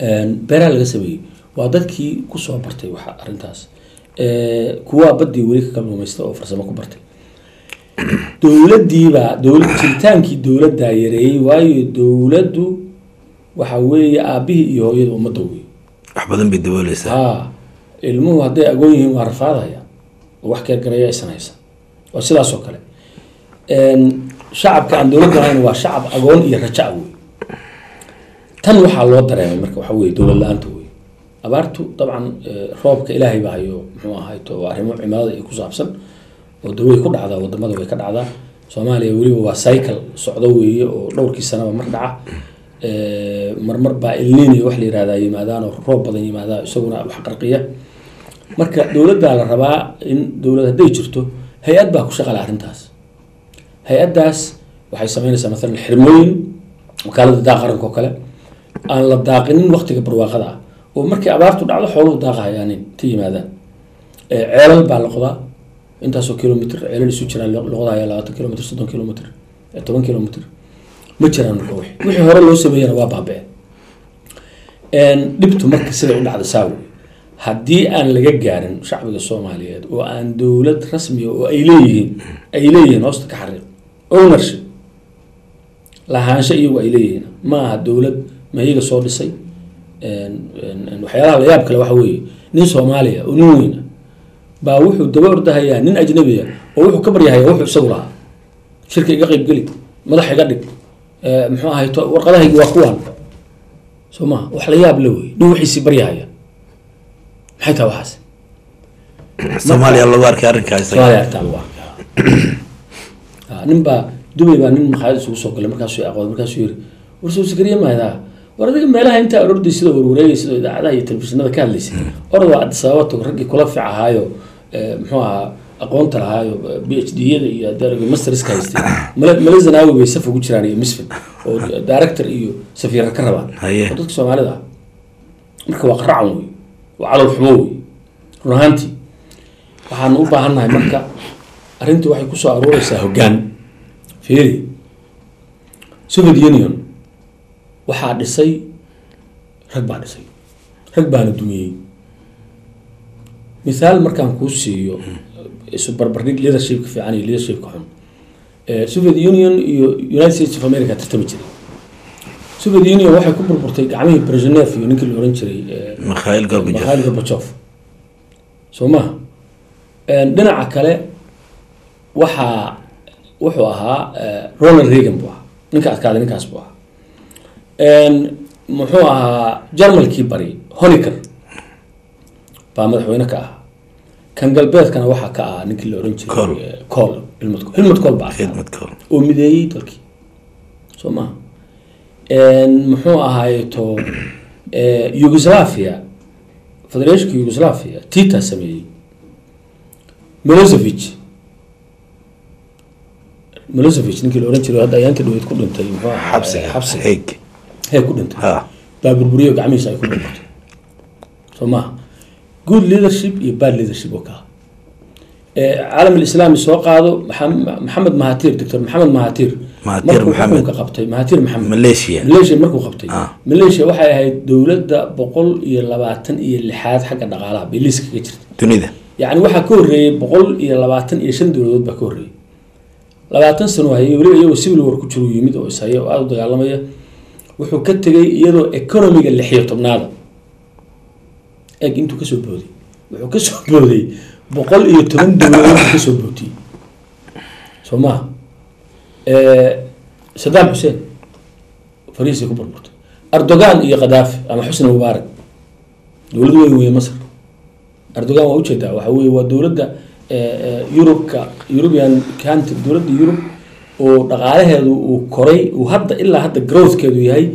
een, beeraha laga sameeyey. Waa dadkii ku soo bartay waxa arrintaas. Eh, kuwaa baddii weli ka kalluumaysta oo farsamo ku bartay. Dowladdiibaa dowlad jiritaankii dowladdaa yareeyey waayo dowladdu waxa weeye aabihii iyo hooyada ummadda wey wax badan bay dabooleysaa. Ha ilmuhu hadday agoon yihiin waa rafaadaya oo wax keergaraya aysan haysan waa sidaas kale. Shacabka aan dowladda lahayn waa shacab agoon iyo rajac wey tan waxaa loo dareemay marka waxa weye dowlad la'aanta wey abaartu dabcan roobka ilaahay baa hayo muxuu ahay to waa arrimo cimilada iyo ku saabsan. Oo de way ku dhacdaa waddamada way ka dhacdaa. Soomaaliya weliba waa cycle socdo weeye oo dhowrkii sanaba mar dhaca. Marmar baa ilniiniya wax la yihahdaa yimaadaan oo roob badan yimaadaa isaguna wax qarqiya marka dowladdaa la rabaa in dowlad hadday jirto hay'ad baa ku shaqala arrintaas. Hay'addaas waxay sameynaysaa maalan xirmooyin wakaalada daa qaranka kale aan la daaqinin waktiga barwaaqada ah. Oo markay abaartu dhacdo xooluhu daaqahayaanin ta yimaadaan. Ceelal baa la intaasoo kilomitr ceelal isu jiraan la la qodahaya labaatan kilomitr soddon kilomitr toban kilomitr ma jiraan marka wixii hore loo sameeyana waa baabeen dhibtu marka siday u dhacda saawi haddii aan laga gaarin shacbiga soomaaliyeed oo aan dowlad rasmiya oo ay leeyihiin ay leeyihiin hoosta ka xariiq ownership lahaansho iyagu ay leeyihiin ma aha dowlad mahiga soo dhisay waxyaalaha la yaab kale waxa weeye nin soomaaliya oo nin weyna baa wuxuu daba ordahayaa nin ajnabiya oo wuxuu ka baryahayaa wuxuu isagu lahaa. Shirka iga qaybgeli madax iga dhig muxuu ahay warqadahaygi waa kuwaan soo maha wax la yaab la wey nin wixiisii baryahaya maxay tahay waxaas. Soomaaliya lagu arkay arrinkaa isaga. Soomaaliya artaa lagu arkaa Ah, nin baa dubay baa nin makhaayad isugu soo galay markaasuu aqoon markaasuu yiri war soo sikariye maadaa war adiga meelaha intaa ororday sida warwareegay sida idaacadaha iyo telefishinada ka waa addis ababa tog raggii kula fiic ahaayo eh, muxuu ahaa aqoonta lahaayo b h d yada iyo masterska haystay. Male male zanaawi bay saf ugu jiraan iyo misfin oo director iyo safiirar ka rabaan. Oo dadka soomaalida. Ah marka waa qaracan wey waa calool xumo wey run ahaantii waxaan u baahannahay marka arrintii waxay ku soo aruureysaa hoggaan. Fiiri soviet union waxaa dhisay rag baa dhisay. Rag baana dumiyey mithaal markaan kuu siiyo isu barbardhig leadershipka fiican iyo leadershipka xun soviet union iyo united states of america tartami jiray union waxay ku burburtay gacmihii brezhnev iyo ninkii la oran jiray eh, mikhail mikhail gorbachev. Soo maha dhinaca kale waxaa wuxuu ahaa eh, ronald reagan buu ahaa. Ninka adkaaday ninkaas buu ahaa. Muxuu ahaa jarmalkii bari honecker. Baa madaxweyne ka ahaa. Kan galbeedkana waxaa ka ahaa ninkii la Kohl. jiray kohl. hilmad kohl. Baa oo mideeyey dalkii. Soo maha muxuu ahaaye to eh, yugoslavia federeeshka yugoslavia tita sameeyey. Milosevic. Milosevic ninkii la oran jiray hadda ayaanta dhaweyd ku dhintay heeg hee ku dhintay. Ha baa burburiyo gacmihiisa ay ku burburtay soo maha good leadership iyo bad leadership oo kaa caalam alislaami soo qaado Maxam- maxamed mahatir doctor maxamed mahatir Xukunka qabtay mahatir maxamed malaysia. Malaysia markuu qabtay. Ah. malaysia waxay ahayd dowladda boqol iyo labaatan iyo lixaad xagga dhaqaalaha biliis kaga jirta dunida. Yacni waxaa ka horreeyey boqol iyo labaatan iyo shan dowladood baa ka horreeyey labaatan sano hayay weliba iyagoo civil war ku jiru yimid oo ishaya oo aada u dagaalamaya wuxuu ka tegay iyadoo economiga lixiyo tobnaada eeg intuu ka soo booday. Wuxuu ka soo booday boqol iyo toban dowladood ka soo bootiyey soo maha sadaam xuseen fariisay ku burburtay. Erdogan iyo khadaafi ama xusni mubaarak dowlad weyn weeye masr erdogan waa u jeedaa waxa weye waa dowladda yurubka european country dowladda yurub oo dhaqaalaheedu uu koray uu hadda ilaa hadda growthkeedu yahay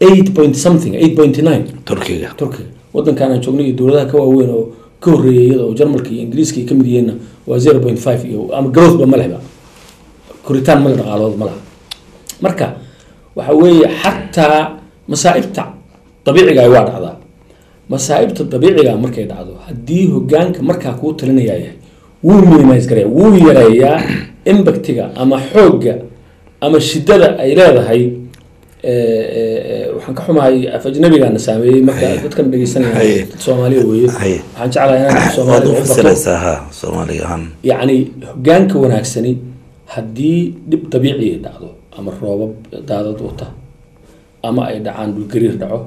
eight point something eight point nine. Turkiga. Turkiga. Wadankan aan joognay iyo dowladaha ka waaweyn oo ka horreeyay iyada oo jarmalka iyo ingiriiska ay ka mid yihiinna waa zero point five iyo ama growthba ma lehba koritaan male dhaqaalooda ma laha marka waxa weeye xataa masaa'ibta dabiiciga waa dhacdaa. Masaa'ibta dabiiciga markay dhacdo haddii hogaanka markaa kuu talinayaa yahay wuu minimize gareeya wuu yareeyaa impactiga ama xoogga ama shiddada ay leedahay waxaan ka xumahay af ajnabigaana saameeyey marka dadkan dhegeysanaya dad soomaaliya weeye. Waxaan jeclahay inaan yacni hogaanka wanaagsani haddii dhib dabiici ay dhacdo ama roobab daadad wata ama ay dhacaan dhulgariir dhaco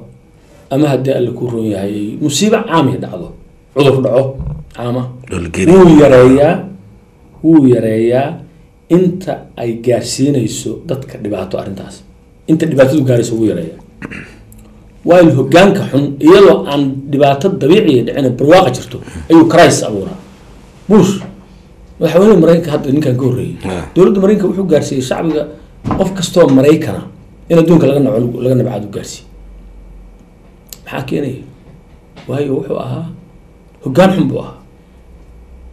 ama haddii alle ku roon yahay ay musiibo caami dhacdo cudur dhaco caama wuu yareeyaa wuu yareeyaa inta ay gaarsiinayso dadka dhibaato arrintaas. Inta dhibaatadu gaarayso wuu yareeyaa. Waayo hogaanka xun iyadoo aan dhibaato dabiiciya dhicin barwaaqa jirto ayuu crisis abuuraa. Bush madaxweynaha maraykanka hadda ninkan ka horreeyey dowladda maraykanka wuxuu gaarsiiyey shacbiga qof kastoo maraykana in adduunka laga naco laga nabcaad u gaarsiiyey maxaa keenaya waayo wuxuu ahaa hogaan xun buu ahaa.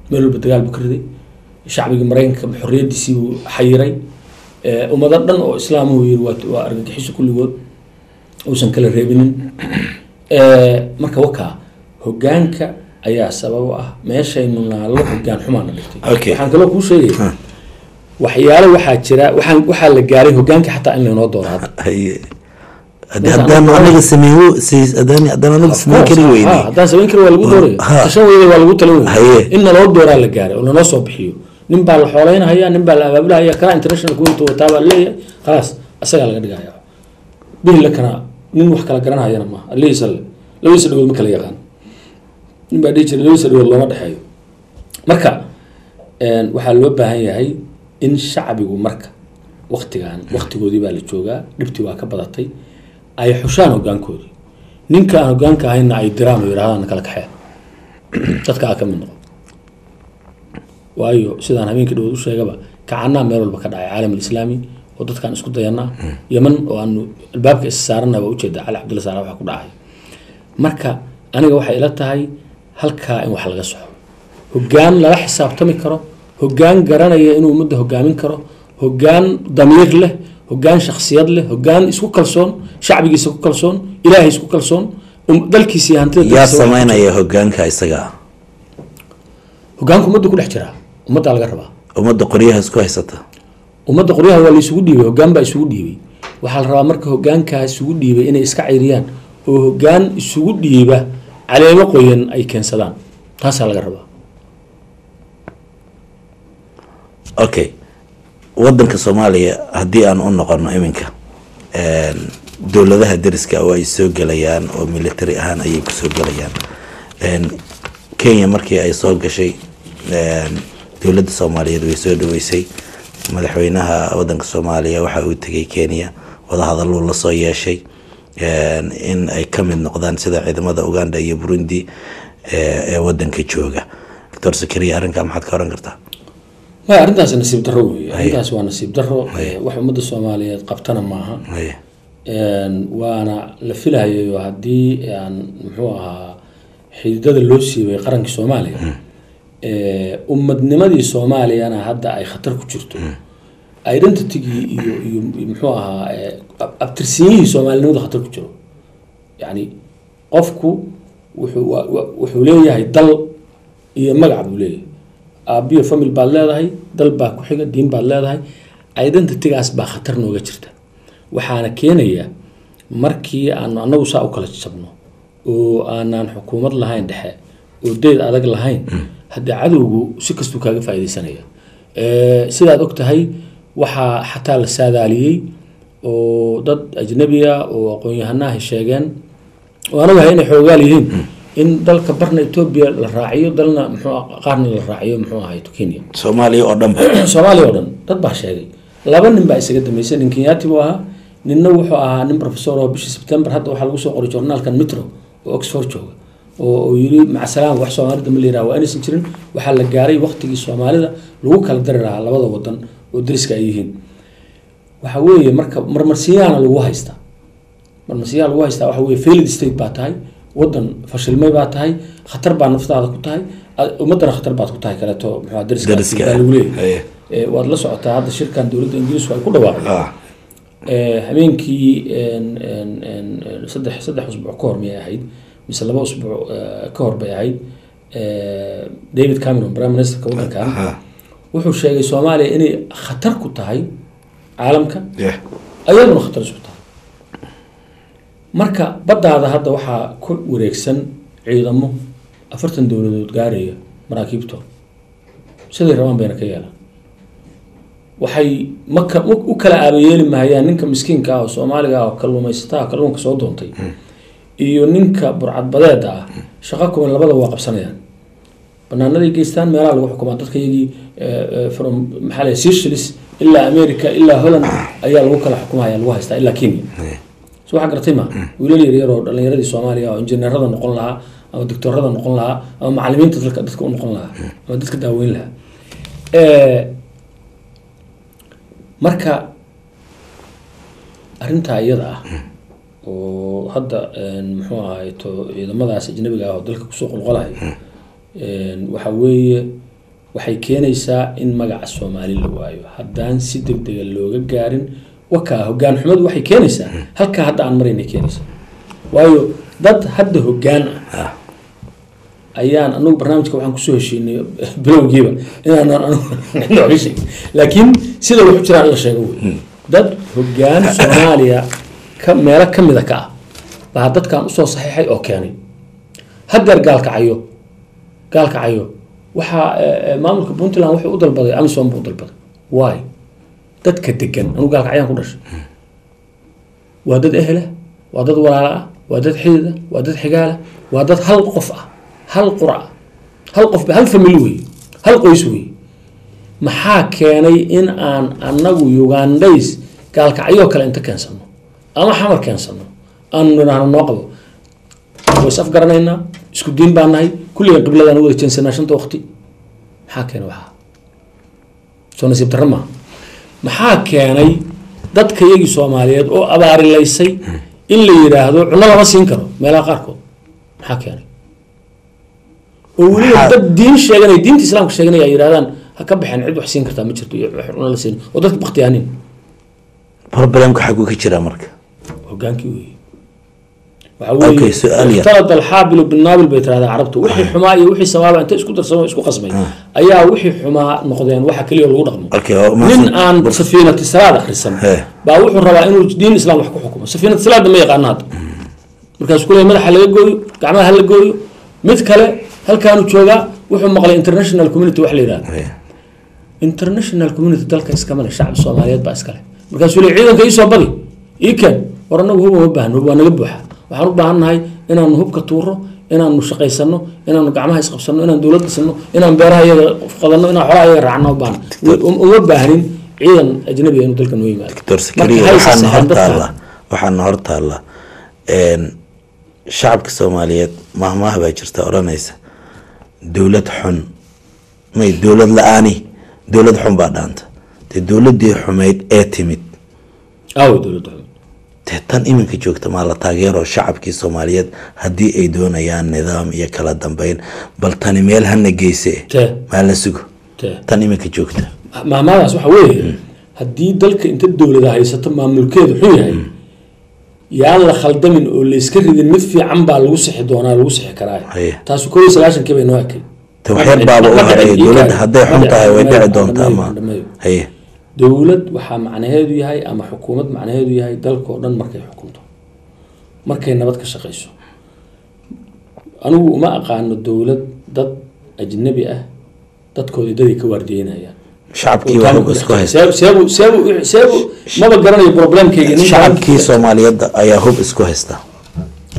Meel walba dagaal buu ka riday. Shacbigii maraykanka xorriyadiisii buu xayiray. Ummado dhan oo islaamuhu yiri waa waa argagixiso kulligood. Uusan kala reebinin. Marka wakaa hogaanka ayaa sabab u ah meeshaynu naallo hogaan xumaana dhigtay. Waxaan kaloo kuu sheegaya waxyaalo waxaa jira waxaan waxaa la gaaray hogaanka xataa in laynoo dooro haddaan samayn kari waa lagu dooraya Ha. tashan weyda waa lagu talin Haye. weyda in naloo dooraa la gaaray oo lanoo soo bixiyo. Nin baa la xooleynahaya nin baa la abaabulahaya kana international community wataa baa leeyahay. Khalaas asagaa laga dhigaya bihila kana nin wax kala garanayana maaha. Alihiisa le labadiisa dhagood ma kala yaqaan nin dhihi jiray labadiisa dhagood looma dhexeeyo. Marka waxaa loo baahan yahay in shacbigu marka waktigan waktigoodii baa la joogaa dhibtii waa ka badatay ay xushaan hogaankoodii. Ninka aan hogaanka ahayna ay diraan oo kala kaxee dadka aa ka mid noqo waayo sidaan habeenkii dhawood u sheegaba kacanaa meel walba ka dhacay caalam oo dadkaan isku dayanaa. Yeman oo aanu albaabka is waa ujeeda cali cabdulla saala waxa ku dhacay. Marka aniga waxay ila tahay halkaa in wax laga soxo hogaan lala xisaabtami karo hogaan garanaya inuu ummadda hogaamin karo hogaan damiir leh hogaan shaksiyad leh hogaan isku kalsoon shacbigiisa ku kalsoon ilaahay isku kalsoon um- dalkiisa iyo hantida yaa samaynaya hogaanka isaga? Hogaanka ummadda ku dhex jira ummaddaa laga rabaa. Ummadda qoryaha isku haysata? Ummadda qoryaha waa la isugu dhiibay hogaan baa isugu dhiibay. Waxaa la rabaa marka hogaankaa isugu dhiibay inay iska cayriyaan oo hogaan isugu dhiiba caleemo qoyan ay keensadaan. Taasaa laga rabaa. Okay wadanka soomaaliya haddii aan u noqono iminka een, dowladaha deriska oo ay soo gelayaan oo military ahaan ayay ku soo gelayaan. Een, kenya markii ay soo gashay een, dowladda soomaaliyeed way soo dhaweysay. Madaxweynaha wadanka soomaaliya waxa uu tegay kenya. Wadahadaluu la soo yeeshay in ay ka mid noqdaan sida ciidamada uganda iyo burundi ee ee wadanka jooga. Doctor sakariya arrinkaa maxaad ka oran kartaa? Maya arrintaas nasiib darro weeye. Arrintaas waa nasiib darro. Eh, wax ummadda soomaaliyeed qabtana maaha. Waana la filahayayo haddii aan muxuu ahaa xididada loo siibay qarankii soomaaliya. Ee, ummadnimadii soomaaliyana hadda ay khatar ku jirto identitygii iyo iyo muxuu ahaa ab- abtirsinyihii soomaalinimada khatar ku jiro. Yacni qofku wuxuu wuxuu leeyahay dal iyo magac buu leeyahay. Aabiyo famil baad leedahay dal baa ku xiga diin baad leedahay identitygaas baa khatar nooga jirta. Waxaana keenaya markii aanu anagu saa u kala jabno oo aanaan xukuumad lahayn dhexe oo deyd adag lahayn haddii cadowgu si kastuu kaaga faaideysanaya Eh, sidaad og tahay waxaa xataa la saadaaliyey oo dad ajnabiya oo aqoon-yahanaha sheegeen. Oo anagu hay inay xoogaal yihiin in dalka barna etoobiya la raaciyo dalna muxuu ah- qaarna la raaciyo muxuu ahay kenya. Soomaaliya oo dhan. Soomaaliya oo dhan dad baa sheegay. Laba nin baa isaga dambeysay nin kenyaati buu ahaa. Ninna wuxuu ahaa nin professor oo bishii september hadda waxaa lagu soo qoray journaalkan mitro oo oxford jooga oo uu yiri macasalaam wax soomaalida ma layiraha waa inaysan jirin. Waxaa la gaaray waqtigii soomaalida lagu kala dari lahaa labada wadan oo deriska ay yihiin. Waxa weeye marka marmarsiyaana lagu haystaa marmarsiyaa lagu haystaa waxa weye failed state baa tahay wadan fashilmay baa tahay khatar baa naftaada ku tahay ummadana khatar baad ku tahay kaleeto muxua dariska Dariska, lagu leeyahay. waad la socotaa hadda shirkan dowladda ingiriisku ay ku dhawaaqday ah. Habeenkii en- en- en- en saddex saddex usbuuc ka hor miyay ahayd mise laba usbuuc ka hor bay ahayd. David cameron prime ministerka waddankan wuxuu sheegay soomaaliya inay khatar ku tahay caalamka. Ayaduna khatar isku tahay marka baddaada hadda waxaa ku wareegsan ciidamo afartan dowladood gaaraya maraakiibto siday rabaan bayna ka yeelaan. Waxay maka u kala aabayeeli mahayaan ninka miskiinka ah oo soomaaliga ah oo kalluumaysataa kalluunka soo doontay. Iyo ninka burcadbadeeda ah. Shaqo kuban labada waa qabsanayaan banaanaday geystaan meelaha lagu xukumaa dadka iyagii from maxaa seychelles ilaa america ilaa holland ayaa lagu kala xukumaya lagu haystaa ilaa kenya. So waxaa gartay ma wiilal yaryar oo dhalinyaradii soomaaliya oo injineerada noqon lahaa ama doctorada noqon lahaa ama macalimiinta dadka dadka u noqon lahaa ama dadka daaweyn lahaa. Marka arrintaa iyada ah oo hadda muxuu ahay to ciidamadaas ajnabiga ah oo dalka ku soo qolqolaya waxa weeye waxay keenaysaa in magaca soomaali la waayo. Haddaan si deg dega looga gaarin wakaa hogaan xumadu waxay keenaysaa. Halkaa hadda aan maraynay keenaysaa. Waayo dad hadda hogaan ah ayaan anagu barnaamijka waxaan ku soo heshiinay bilowgiiba inaanan anigu nooga sheegin laakiin sida waxu jiraan la sheego wey dad hogaan soomaaliya ka meelo ka mida ka ah. Baa dadkan u soo saxiixay oo keenay. Haddeer gaalkacayo gaalkacayo waxaa maamulka puntland wuxuu u dalbaday amisom buu dalbaday. Waay dadka degan anigu gaalkacyaan ku dhashay. Waa dad ehela waa dad walaala ah waa dad xidida waa dad xigaala waa dad hal qof ah hal qura hal qof hal famili wey hal qoys wey maxaa keenay in aan anagu ugandays gaalkacyoo kale inta keensano ama xamar keensano aanu nidhaahno noo qabo. Ways afgaranaynaa isku diin baa nahay kulligan qibladaan wada jeensanaa shanta waqti maxaa keenay waxaa soo nasiib darro maaha maxaa keenay dadka iyagii soomaaliyeed oo abaarilaysay in la yidhaahdo cunno lama siin karo meelaha qaarkood maxaa keenay oo weliba dad diin sheeganay diinta islaamka sheeganay ay yidhahdaan ha ka baxeen cid wax siin kartaa ma jirto cunno la siin oo dadka baktiyaanin problemka xaguu ka jiraa marka hogaankii weeye waxaweytalad alxaabilu binaabil bay tirahdaan carabtu. Wixii xumaa iyo wixii sawaaba inta isku darsamo isku qasmay ayaa wixii xumaa noqdeen waxa keliya lagu dhaqmo. Nin aan safiinati salaad akrisan baa wuxuu rabaa inuu diin islam wax ku xukumo. Safiinati salaadda ma yaqaano hadda. Markaasuu kuleey madaxa laga gooyo gacmaha hala gooyo mid kale halkaanu joogaa wuxuu maqlay international community wax la yidhahdo international community dalka iskama le shacbi soomaaliyeed baa iskale markaasuu le ciidanka iisoo badi iiken war anagu huba baahno waa naga buuxa waxaan u baahan nahay inaanu hubka tuuro inaanu shaqaysano inaanu gacmaha isqabsano inaan dowlad dhisano inaan beeraha iyaga qodanno inaan xoolaha iyaga raacno u baahan uma baahnin ciidan ajnabiga inuu dalka noo yimaado doctor sakariya hay waxaana sasaxeen hor dadkan. taalla waxaana hor taalla een, shacabka soomaaliyeed mahmaah baa jirta odhanaysa dowlad xun may dowlad la'aani dowlad xun baa dhaanta. Dee dowladii xumayd ee timid. Aawo dowladda xun dee tan iminka joogta maa la taageero shacabkii soomaaliyeed haddii ay doonayaan nidaam iyo kala dambeyn? Bal tani meel hana geyse maa la sugo. Tan iminka joogta. Maamaadaas waxa weeye haddii dalka inta dowladda haysato maamulkeedu xun yahay yaan la khaldamin oo layska ridin mid fiican baa lagu sixi doonaa lagu sixi karaa. Taasi koo iyo sagaashankii bay noo ekay waxyar baaba u haray dowladda hadday xun tahay way dhici doontaa ma. haye dowlad waxaa macnaheedu yahay ama xukuumad macnaheedu yahay dalkao dhan markay xukunto markay nabad ka shaqayso. Anigu uma aqaano dowlad dad ajnabi ah dadkoodii daday ka waardiyeynayaan maba garanayo shacabkii soomaaliyeed ayaa hub isku haysta.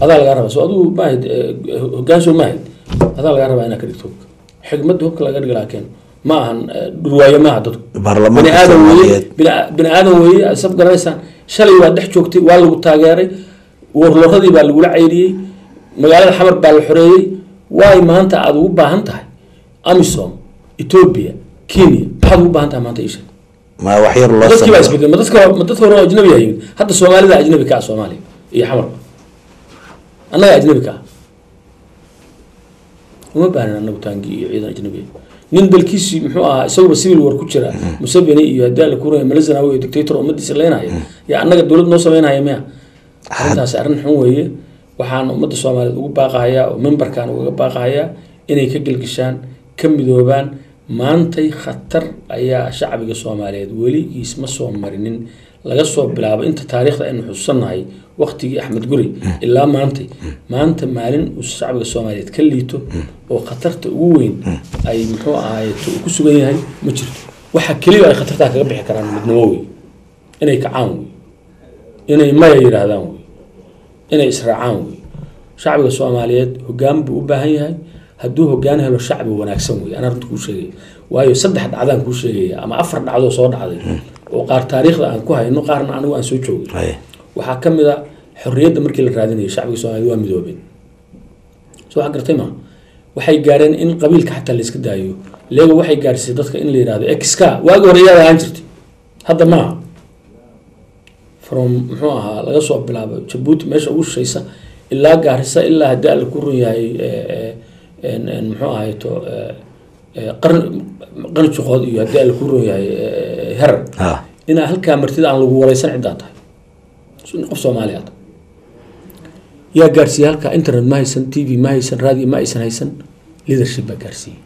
Adaa lagaa rabaa. So adigu maahid hogaan soo maahid adaa lagaa rabaa inaad ka dhigto. Hubka xigmadda hubka laga dhigi lahaa keen ma ahan eh, dhurwaayo maaha dadku baarlamaanka bini aadan weeye soomaaliyeed. bini- bini aadan weeye aad saf garanaysaan shalay waa dhex joogtay waa lagu taageeray warloradii baa lagula cayriyey magaalada xamar baa la xoreeyey. Waay maanta aada ugu baahan tahay amisom ethiopia kenya maxaad ugu baahan tahay maanta isha. Ma wax yar loo dadkii baa sameeyo. isbedelay ma dadka ma dadka hore oo ajnabi yimid. Hadda soomaalida ajnabi ka ah soomaaliya iyo xamarba annaga ajnabi ka ah. Uma baahnin annagu taangi iyo ciidan ajnabi nin dalkiisii muxuu ahaa isaguba civil war ku jira. Museveni iyo haddii alla kuuraya malazanawi iyo dictator ummadiisa leynaya yaa annaga dowlad noo sameynaya miya? Arrintaasi arrin xun weeye. Waxaan ummadda soomaaliyeed ugu baaqahayaa oo membarkan ugaga baaqahayaa inay ka gelgishaan ka midoobaan. Maantay khatar ayaa shacbiga soomaaliyeed weligiis ma soo marinin laga soo bilaabo inta taariikhda aynu xusuusannahay waqtigii axmed guri ilaa maantay maanta maalin uu shacbiga soomaaliyeed ka liito oo khatarta ugu weyn ay muxuu ahaay uu ku sugan yahay ma jirto. Waxa keliya ay khatartaa kaga bixi karaan midnimo wey inay kacaan wey inay maya yidhaahdaan wey inay israacaan wey shacbiga soomaaliyeed hogaan buu u baahan yahay. Hadduu hogaan helo shacbi wanaagsan wey anaa runta kuu sheegaya. Waayo saddex dhacdaan kuu sheegaya ama afar dhacdoo soo dhacday oo qaar taariikhda aan ku hayno qaarna anigu aan soo joogay waxaa ka mid a xorriyadda markii la raadinayay shacbiga soomaaliyeed waa midoobeen soo wax gartay ma waxay gaareen in qabiilka xataa la iska daayo. Leego waxay gaarsiisay dadka in la yidhahdo exka waagi hore iyaada ahaan jirtay. Hadda maaha from muxuu ahaa laga soo bilaabo jabuuti meesha ugu shishaysa ilaa gaarisa ilaa haddii alla ku run yahay muxuu ahay juqood iyo haddii alla ku run yahay herar ha. inaa halkaa martida aan lagu wareysan ciddaa tahay. Qof soomaali ah yaa gaarsiiyey halkaa internet ma haysan t v ma haysan radio ma aysan haysan. Leadership baa gaarsiiyey.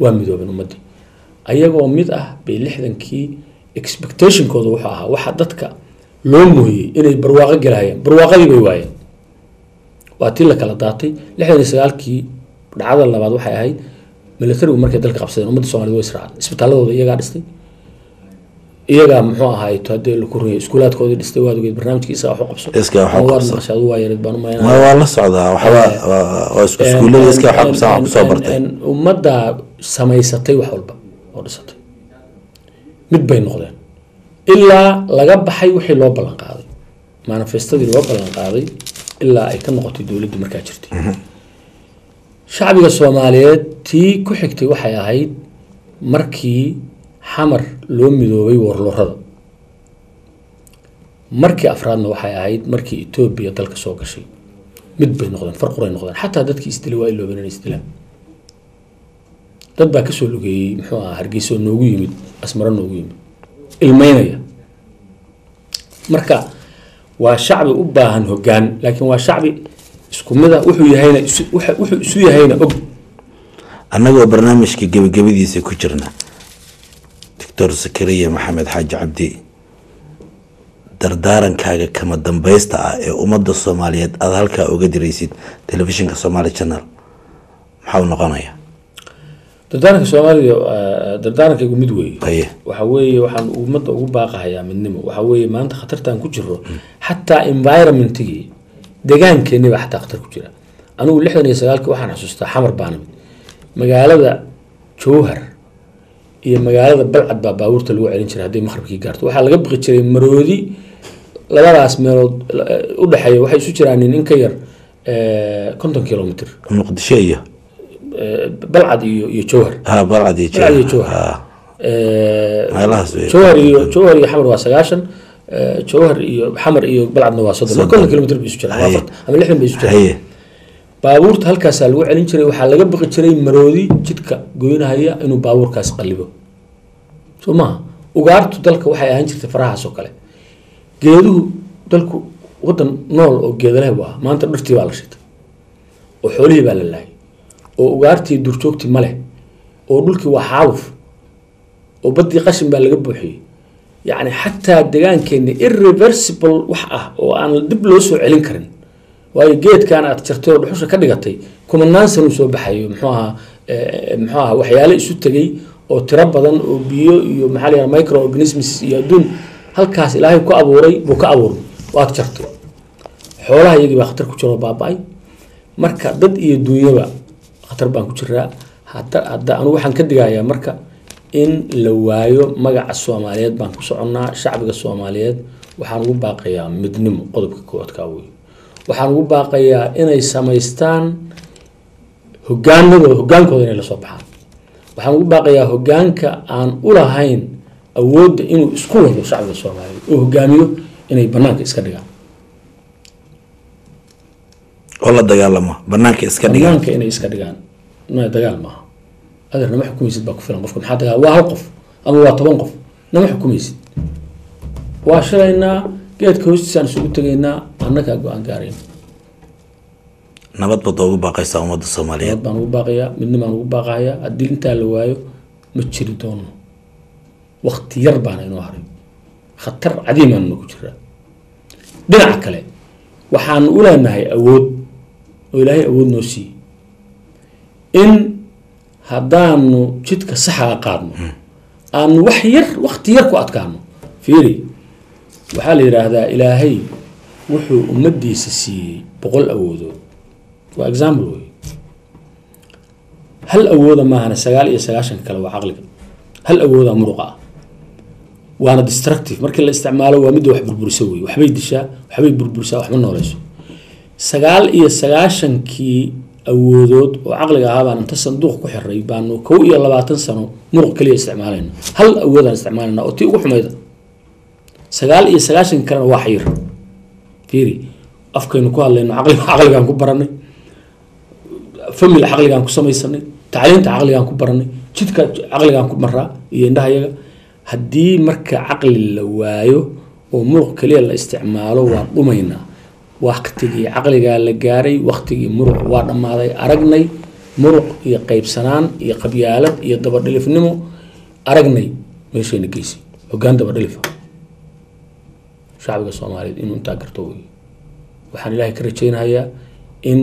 Waa midoobeen ummaddii ayagoo mid ah bay lixdankii expectationkooda wuxuu ahaa waxa dadka loo mooyey inay barwaaqo gelahayeen barwaaqadii bay waayeen. Waa tii la kala daatay. Lixdan iyo sagaalkii dhacdada labaad waxay ahayd militarigu markay dalka qabsadeen ummadda soomaaliyed way israaceen isbitaaladooda iyagaa dhistay. Iyagaa muxuu ahaay to haddii la ku runyay iskuulaadkoodii dhistay waad ogeed barnaamijkii isaga wax u qabso. Waa yareed baan u ma malaynaya waa la socdaa waxba iska waxa qabsan ku soo bartay. ummadda samaysatay wax walba oo dhisatay. Mid bay noqdeen. Ilaa laga baxay wixii loo ballan qaaday. Manifestadii loo ballan qaaday ilaa ay ka noqotay dowladdii markaa jirtay shacbiga soomaaliyeed tii ku xigtay waxay ahayd markii xamar loo midoobay warlorada. Markii afraadna waxay ahayd markii etoobiya dalka soo gashay. Mid bay noqdeen farquray noqdeen. Xataa dadkii isdilay waa iloobeen inay isdilaan dad baa ka soo lugeeyey muxuu ahaa hargeysa oo noogu yimid asmaro noogu yimid. Ilmeynaya. Marka waa shacbi u baahan hogaan laakiin waa shacbi isku mid a wuxuu yahayna wuxuu isu yahayna og. Annagoo barnaamijka gebagabadiisa ku jirna doctor zakariya maxamed xaaji cabdi dardaarankaaga kama dambaysta ah ee ummadda soomaaliyeed aada halkaa uga diraysid telefishinka somaali channel maxaa u noqonaya dardaaranka soomaaliya eh, dardaarankaygu mid weeye. Waxa weeye waxaan ummadda ugu baaqahayaa midnimo. Waxa weeye maanta khatartaan ku jiro xataa environmentigii degaankeennii baa xataa khatar ku jira. Anigu lixdan iyo sagaalkii waxaan xasuustaa xamar baa nimid magaalada jowhar iyo magaalada balcad baa baabuurta lagu celin jiray hadday maqribkii gaarto. Waxaa laga baqi jiray maroodi labadaas meelood u dhexeeya waxay isu jiraan in ka yar eh, konton kilomitr muqdisho iyo eh, balcad iyo iyo jowhar. Ha balcad iyo Jowhar. ha. Eh, jowhar iyo jowhar iyo xamar waa sagaashan jowhar iyo xamar iyo balcadna waa soddon. Konton kilomitr bay isu jiraan ama lixdan bay isu jiraan haye. Baabuurta halkaasaa lagu celin jiray waxaa laga baqi jiray maroodi jidka goynahaya inuu baabuurkaas qallibo soo maha ugaartu dalka waxay ahaan jirtay farahaas oo kale. Geeduhu dalku wadan nool oo geedaleh waa maanta dhirtii baa la shitay. Oo xoolihii baa la laayay. Oo ugaartii duurjoogtii ma leh. Oo dhulkii waa xaaluf oo baddii qashin baa laga buuxiyey yacni xataa degaankeeni irreversible wax ah oo aan dib loo soo celin karin. Waayo geedkan aad jartay oo dhuxusha ka dhigatay kumanaan sanuu soo baxayo. Eh, muxuu ahaa waxyaale isu tegey oo tiro badan oo biyo iyo maxaa la yidhaha microorganisms iyo adduun halkaas ilaahay ku abuuray buu ka abuuray waad jartay. Xoolaha iyagii baa khatar ku jiro oo baaba-ay. Marka dad iyo duunyaba khatar baan ku jiraa. Hadda hadda anigu waxaan ka digayaa marka in la waayo magaca soomaaliyeed baan ku soconnaa shacbiga soomaaliyeed. Waxaan ugu baaqayaa midnimo qodobka koowaad kaa wey waxaan ugu baaqayaa inay samaystaan hogaanadooda hogaankooda inay la soo baxaan. Waxaan ugu baaqayaa hogaanka aan u lahayn awoodda inuu isku wado shacbiga soomaaliyeed oo hogaamiyo inay banaanka iska dhigaan. Oo la dagaalamo banaanka iska dhigaan. Banaanka inay iska dhigaan. Ma dagaal maaha adeer nama xukumaysid baa ku filan qofka maxaa dagaal waa hal qof ama waa toban qof nama xukumaysid waa shilaynaa geedka hoostiisaan isugu tegaynaa annagaa go'aan gaarayn nabad baad ugu baaqaysaa ummadda soomaaliyeed nabad baan ugu baaqayaa midna baan ugu baaqahayaa haddii intaa la waayo ma jiri doono wakti yar baana inoo haray khatar cadiimaanuna ku jiraa dhinaca kale waxaanu u leenahay awood oo ilaahay awood noo siiyey in haddaanu jidka saxaa qaadno aanu wax yar wakti yar ku adkaano fiiri waxaa la yidhaahdaa ilaahay wuxuu ummaddiisa siiyey boqol awoodood. Waa example wey hal awooda maahana sagaal iyo sagaashanka kale waa caqliga. Hal awooda muruqa ah. Waana destructive. Markii la isticmaalo waa midda wax burburisa wey waxbay dishaa waxbay burburisaa waxma nooleyso. Sagaal iyo sagaashankii awoodood oo caqliga ahaa baan inta sanduuq ku xiray baanu kow iyo labaatan sano muruq kaliya isticmaalayna hal awoodaan isticmaalayna oo tii ugu xumayda sagaal iyo sagaashanka kalena waa xayir. Fiiri afkaynu ku hadlayno caqliga caqligaan ku baranay famil caqligaan ku samaysanay. Tacliinta caqligaan ku baranay jidka caqligaan ku maraa iyo indhaha yaga haddii marka caqli la waayo oo muruq kaliya la isticmaalo waa dhumaynaa waktigii caqligaa la gaaray waktigii muruq waa dhammaaday aragnay muruq iyo qaybsanaan iyo qabyaalad iyo dabadhilifnimo aragnay meeshayna geysay hogaan dabadhilifa shacbiga soomaaliyeed inuu intaa garto wey waxaan ilaahay ka rajaynayaa in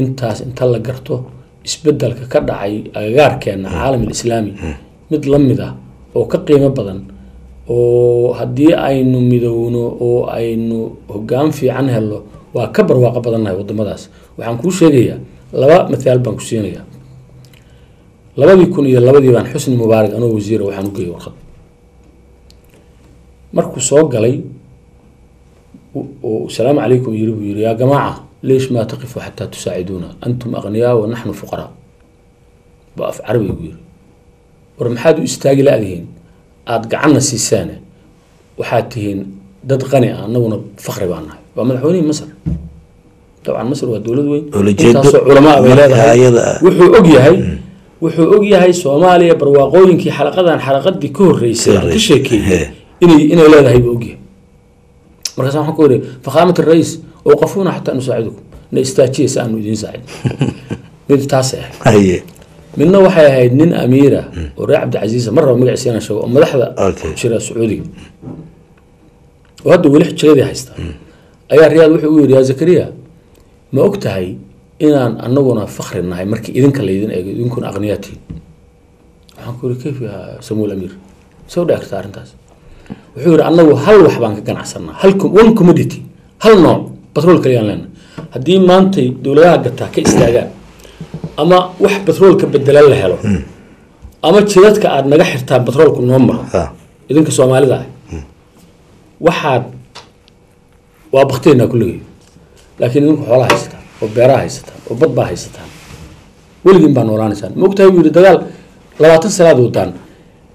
intaas inta la garto isbeddelka ka dhacay agagaarkeena caalam alislaami mid la mid ah oo ka qiimo badan oo haddii aynu midowno oo aynu hogaan fiican helno waa ka barwaaqo badannahay wadamadaas waxaan kuu sheegayaa laba mathaal baan ku siinayaa. Labadii kun iyo labadii baan xusni mubaarak anoo wasiira waxaan u geeyay warqad. Markuu soo galay oo salaamu calaykum yiri buu yiri yaa jamaaca leesh maa taqifu xataa tusaaciduuna? Antum aqniyaa wa naxnu fuqaraa. Ba af carabi gu yiri. War maxaad u istaagi la-dihiin aada gacanna siisaane waxaad tihiin dad qani ah anaguna fakri baan nahay. Waa madaxweynihii masar. Dabcan masar waa dowlad weyn. Intaasoo culamaa bay leedahay. ayada- wuxuu og yahay wuxuu og yahay soomaaliya barwaaqooyinkii xalaqadan xalaqadii ka horreysay aan ka sheekeeyey He. inay inay leedahay buu ogyahay markaas waxaan ku iri fakaamat rais awqafuuna xataa nusaacidukum. Na istaajiya si aanu idiin saacid mid taasay ahayd haye midna waxay ahayd nin amiira oo reer cabdicasiisa mar raba magaciisa inaan sheego oo madaxda ku jira sacuudiga. Oo hadda weli xijadii haysta. Ayaa riyaad wuxuu u yidhi yaa zakariya ma og tahay inaan anaguna fakri nahay markii idinka laydin eego idinkuna aqniyaatiin waxaan ku yidhi kayf ya samuel amiir soo dhici karta arrintaas. Wuxuu yidhi anagu hal wax baan ka ganacsanaa hal one commodity hal nooc batrool kaliyaan leenahay haddii maantay dowladaha gataa ka istaagaan ama wax batroolka bedela la helo. Ama jidadka aada naga xirtaan batroolku noo maro. Idinka soomaalida ah. Waxaad waa bakteynaa kulligay laakiin idinku xoolaa haysataan oo beeraha haysataan oo bad baa haysataan weligiin baa noolaanaysaan ma ogtahay buu yidhi dagaal labaatan sanaad wadaan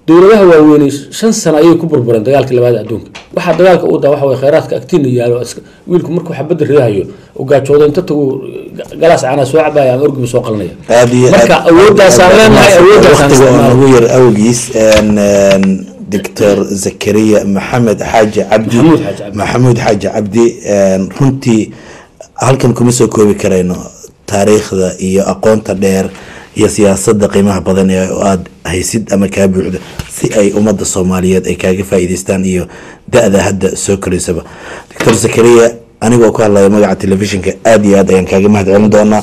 dowladaha waaweynay shan sano ayay ku burbureen dagaalkii labaad adduunka. Waxaa dagaalka u wadaa waxa way khayraadka agtiina yaalo wiilku markuu xabadda ridahayo oo gaajoodo inta tagu galaas caanaa soo cabaya ama orgiba soo qalanaya marka aad- leenahay nagu yar awgiis doctor zakariya maxamed xaaji cabdi. Maxamuud Xaaji Cabdi. runtii halkan kuma soo koobi karayno taariikhda iyo aqoonta dheer iyo siyaasadda qiimaha badan ee aada haysid ama kaa buuxda si ay ummadda soomaaliyeed ay kaaga faa'iidaystaan iyo da-da hadda soo koraysaba doctor zakariya anigoo ku hadlaya magaca telefishinka aada iyo aad ayaan kaaga mahad celin doonaa.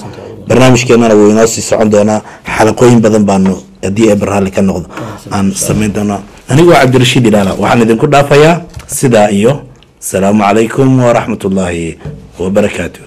Barnaamijkeenana wuu inoo sii socon doonaa. Xalaqooyin badan baanu haddii ay baraalli ka noqdo aan samayn doonaa. Anigoo cabdirashiid ilaala waxaan idinku dhaafayaa sidaa iyo asalaamu calaykum waraxmat ullaahi wabarakaatu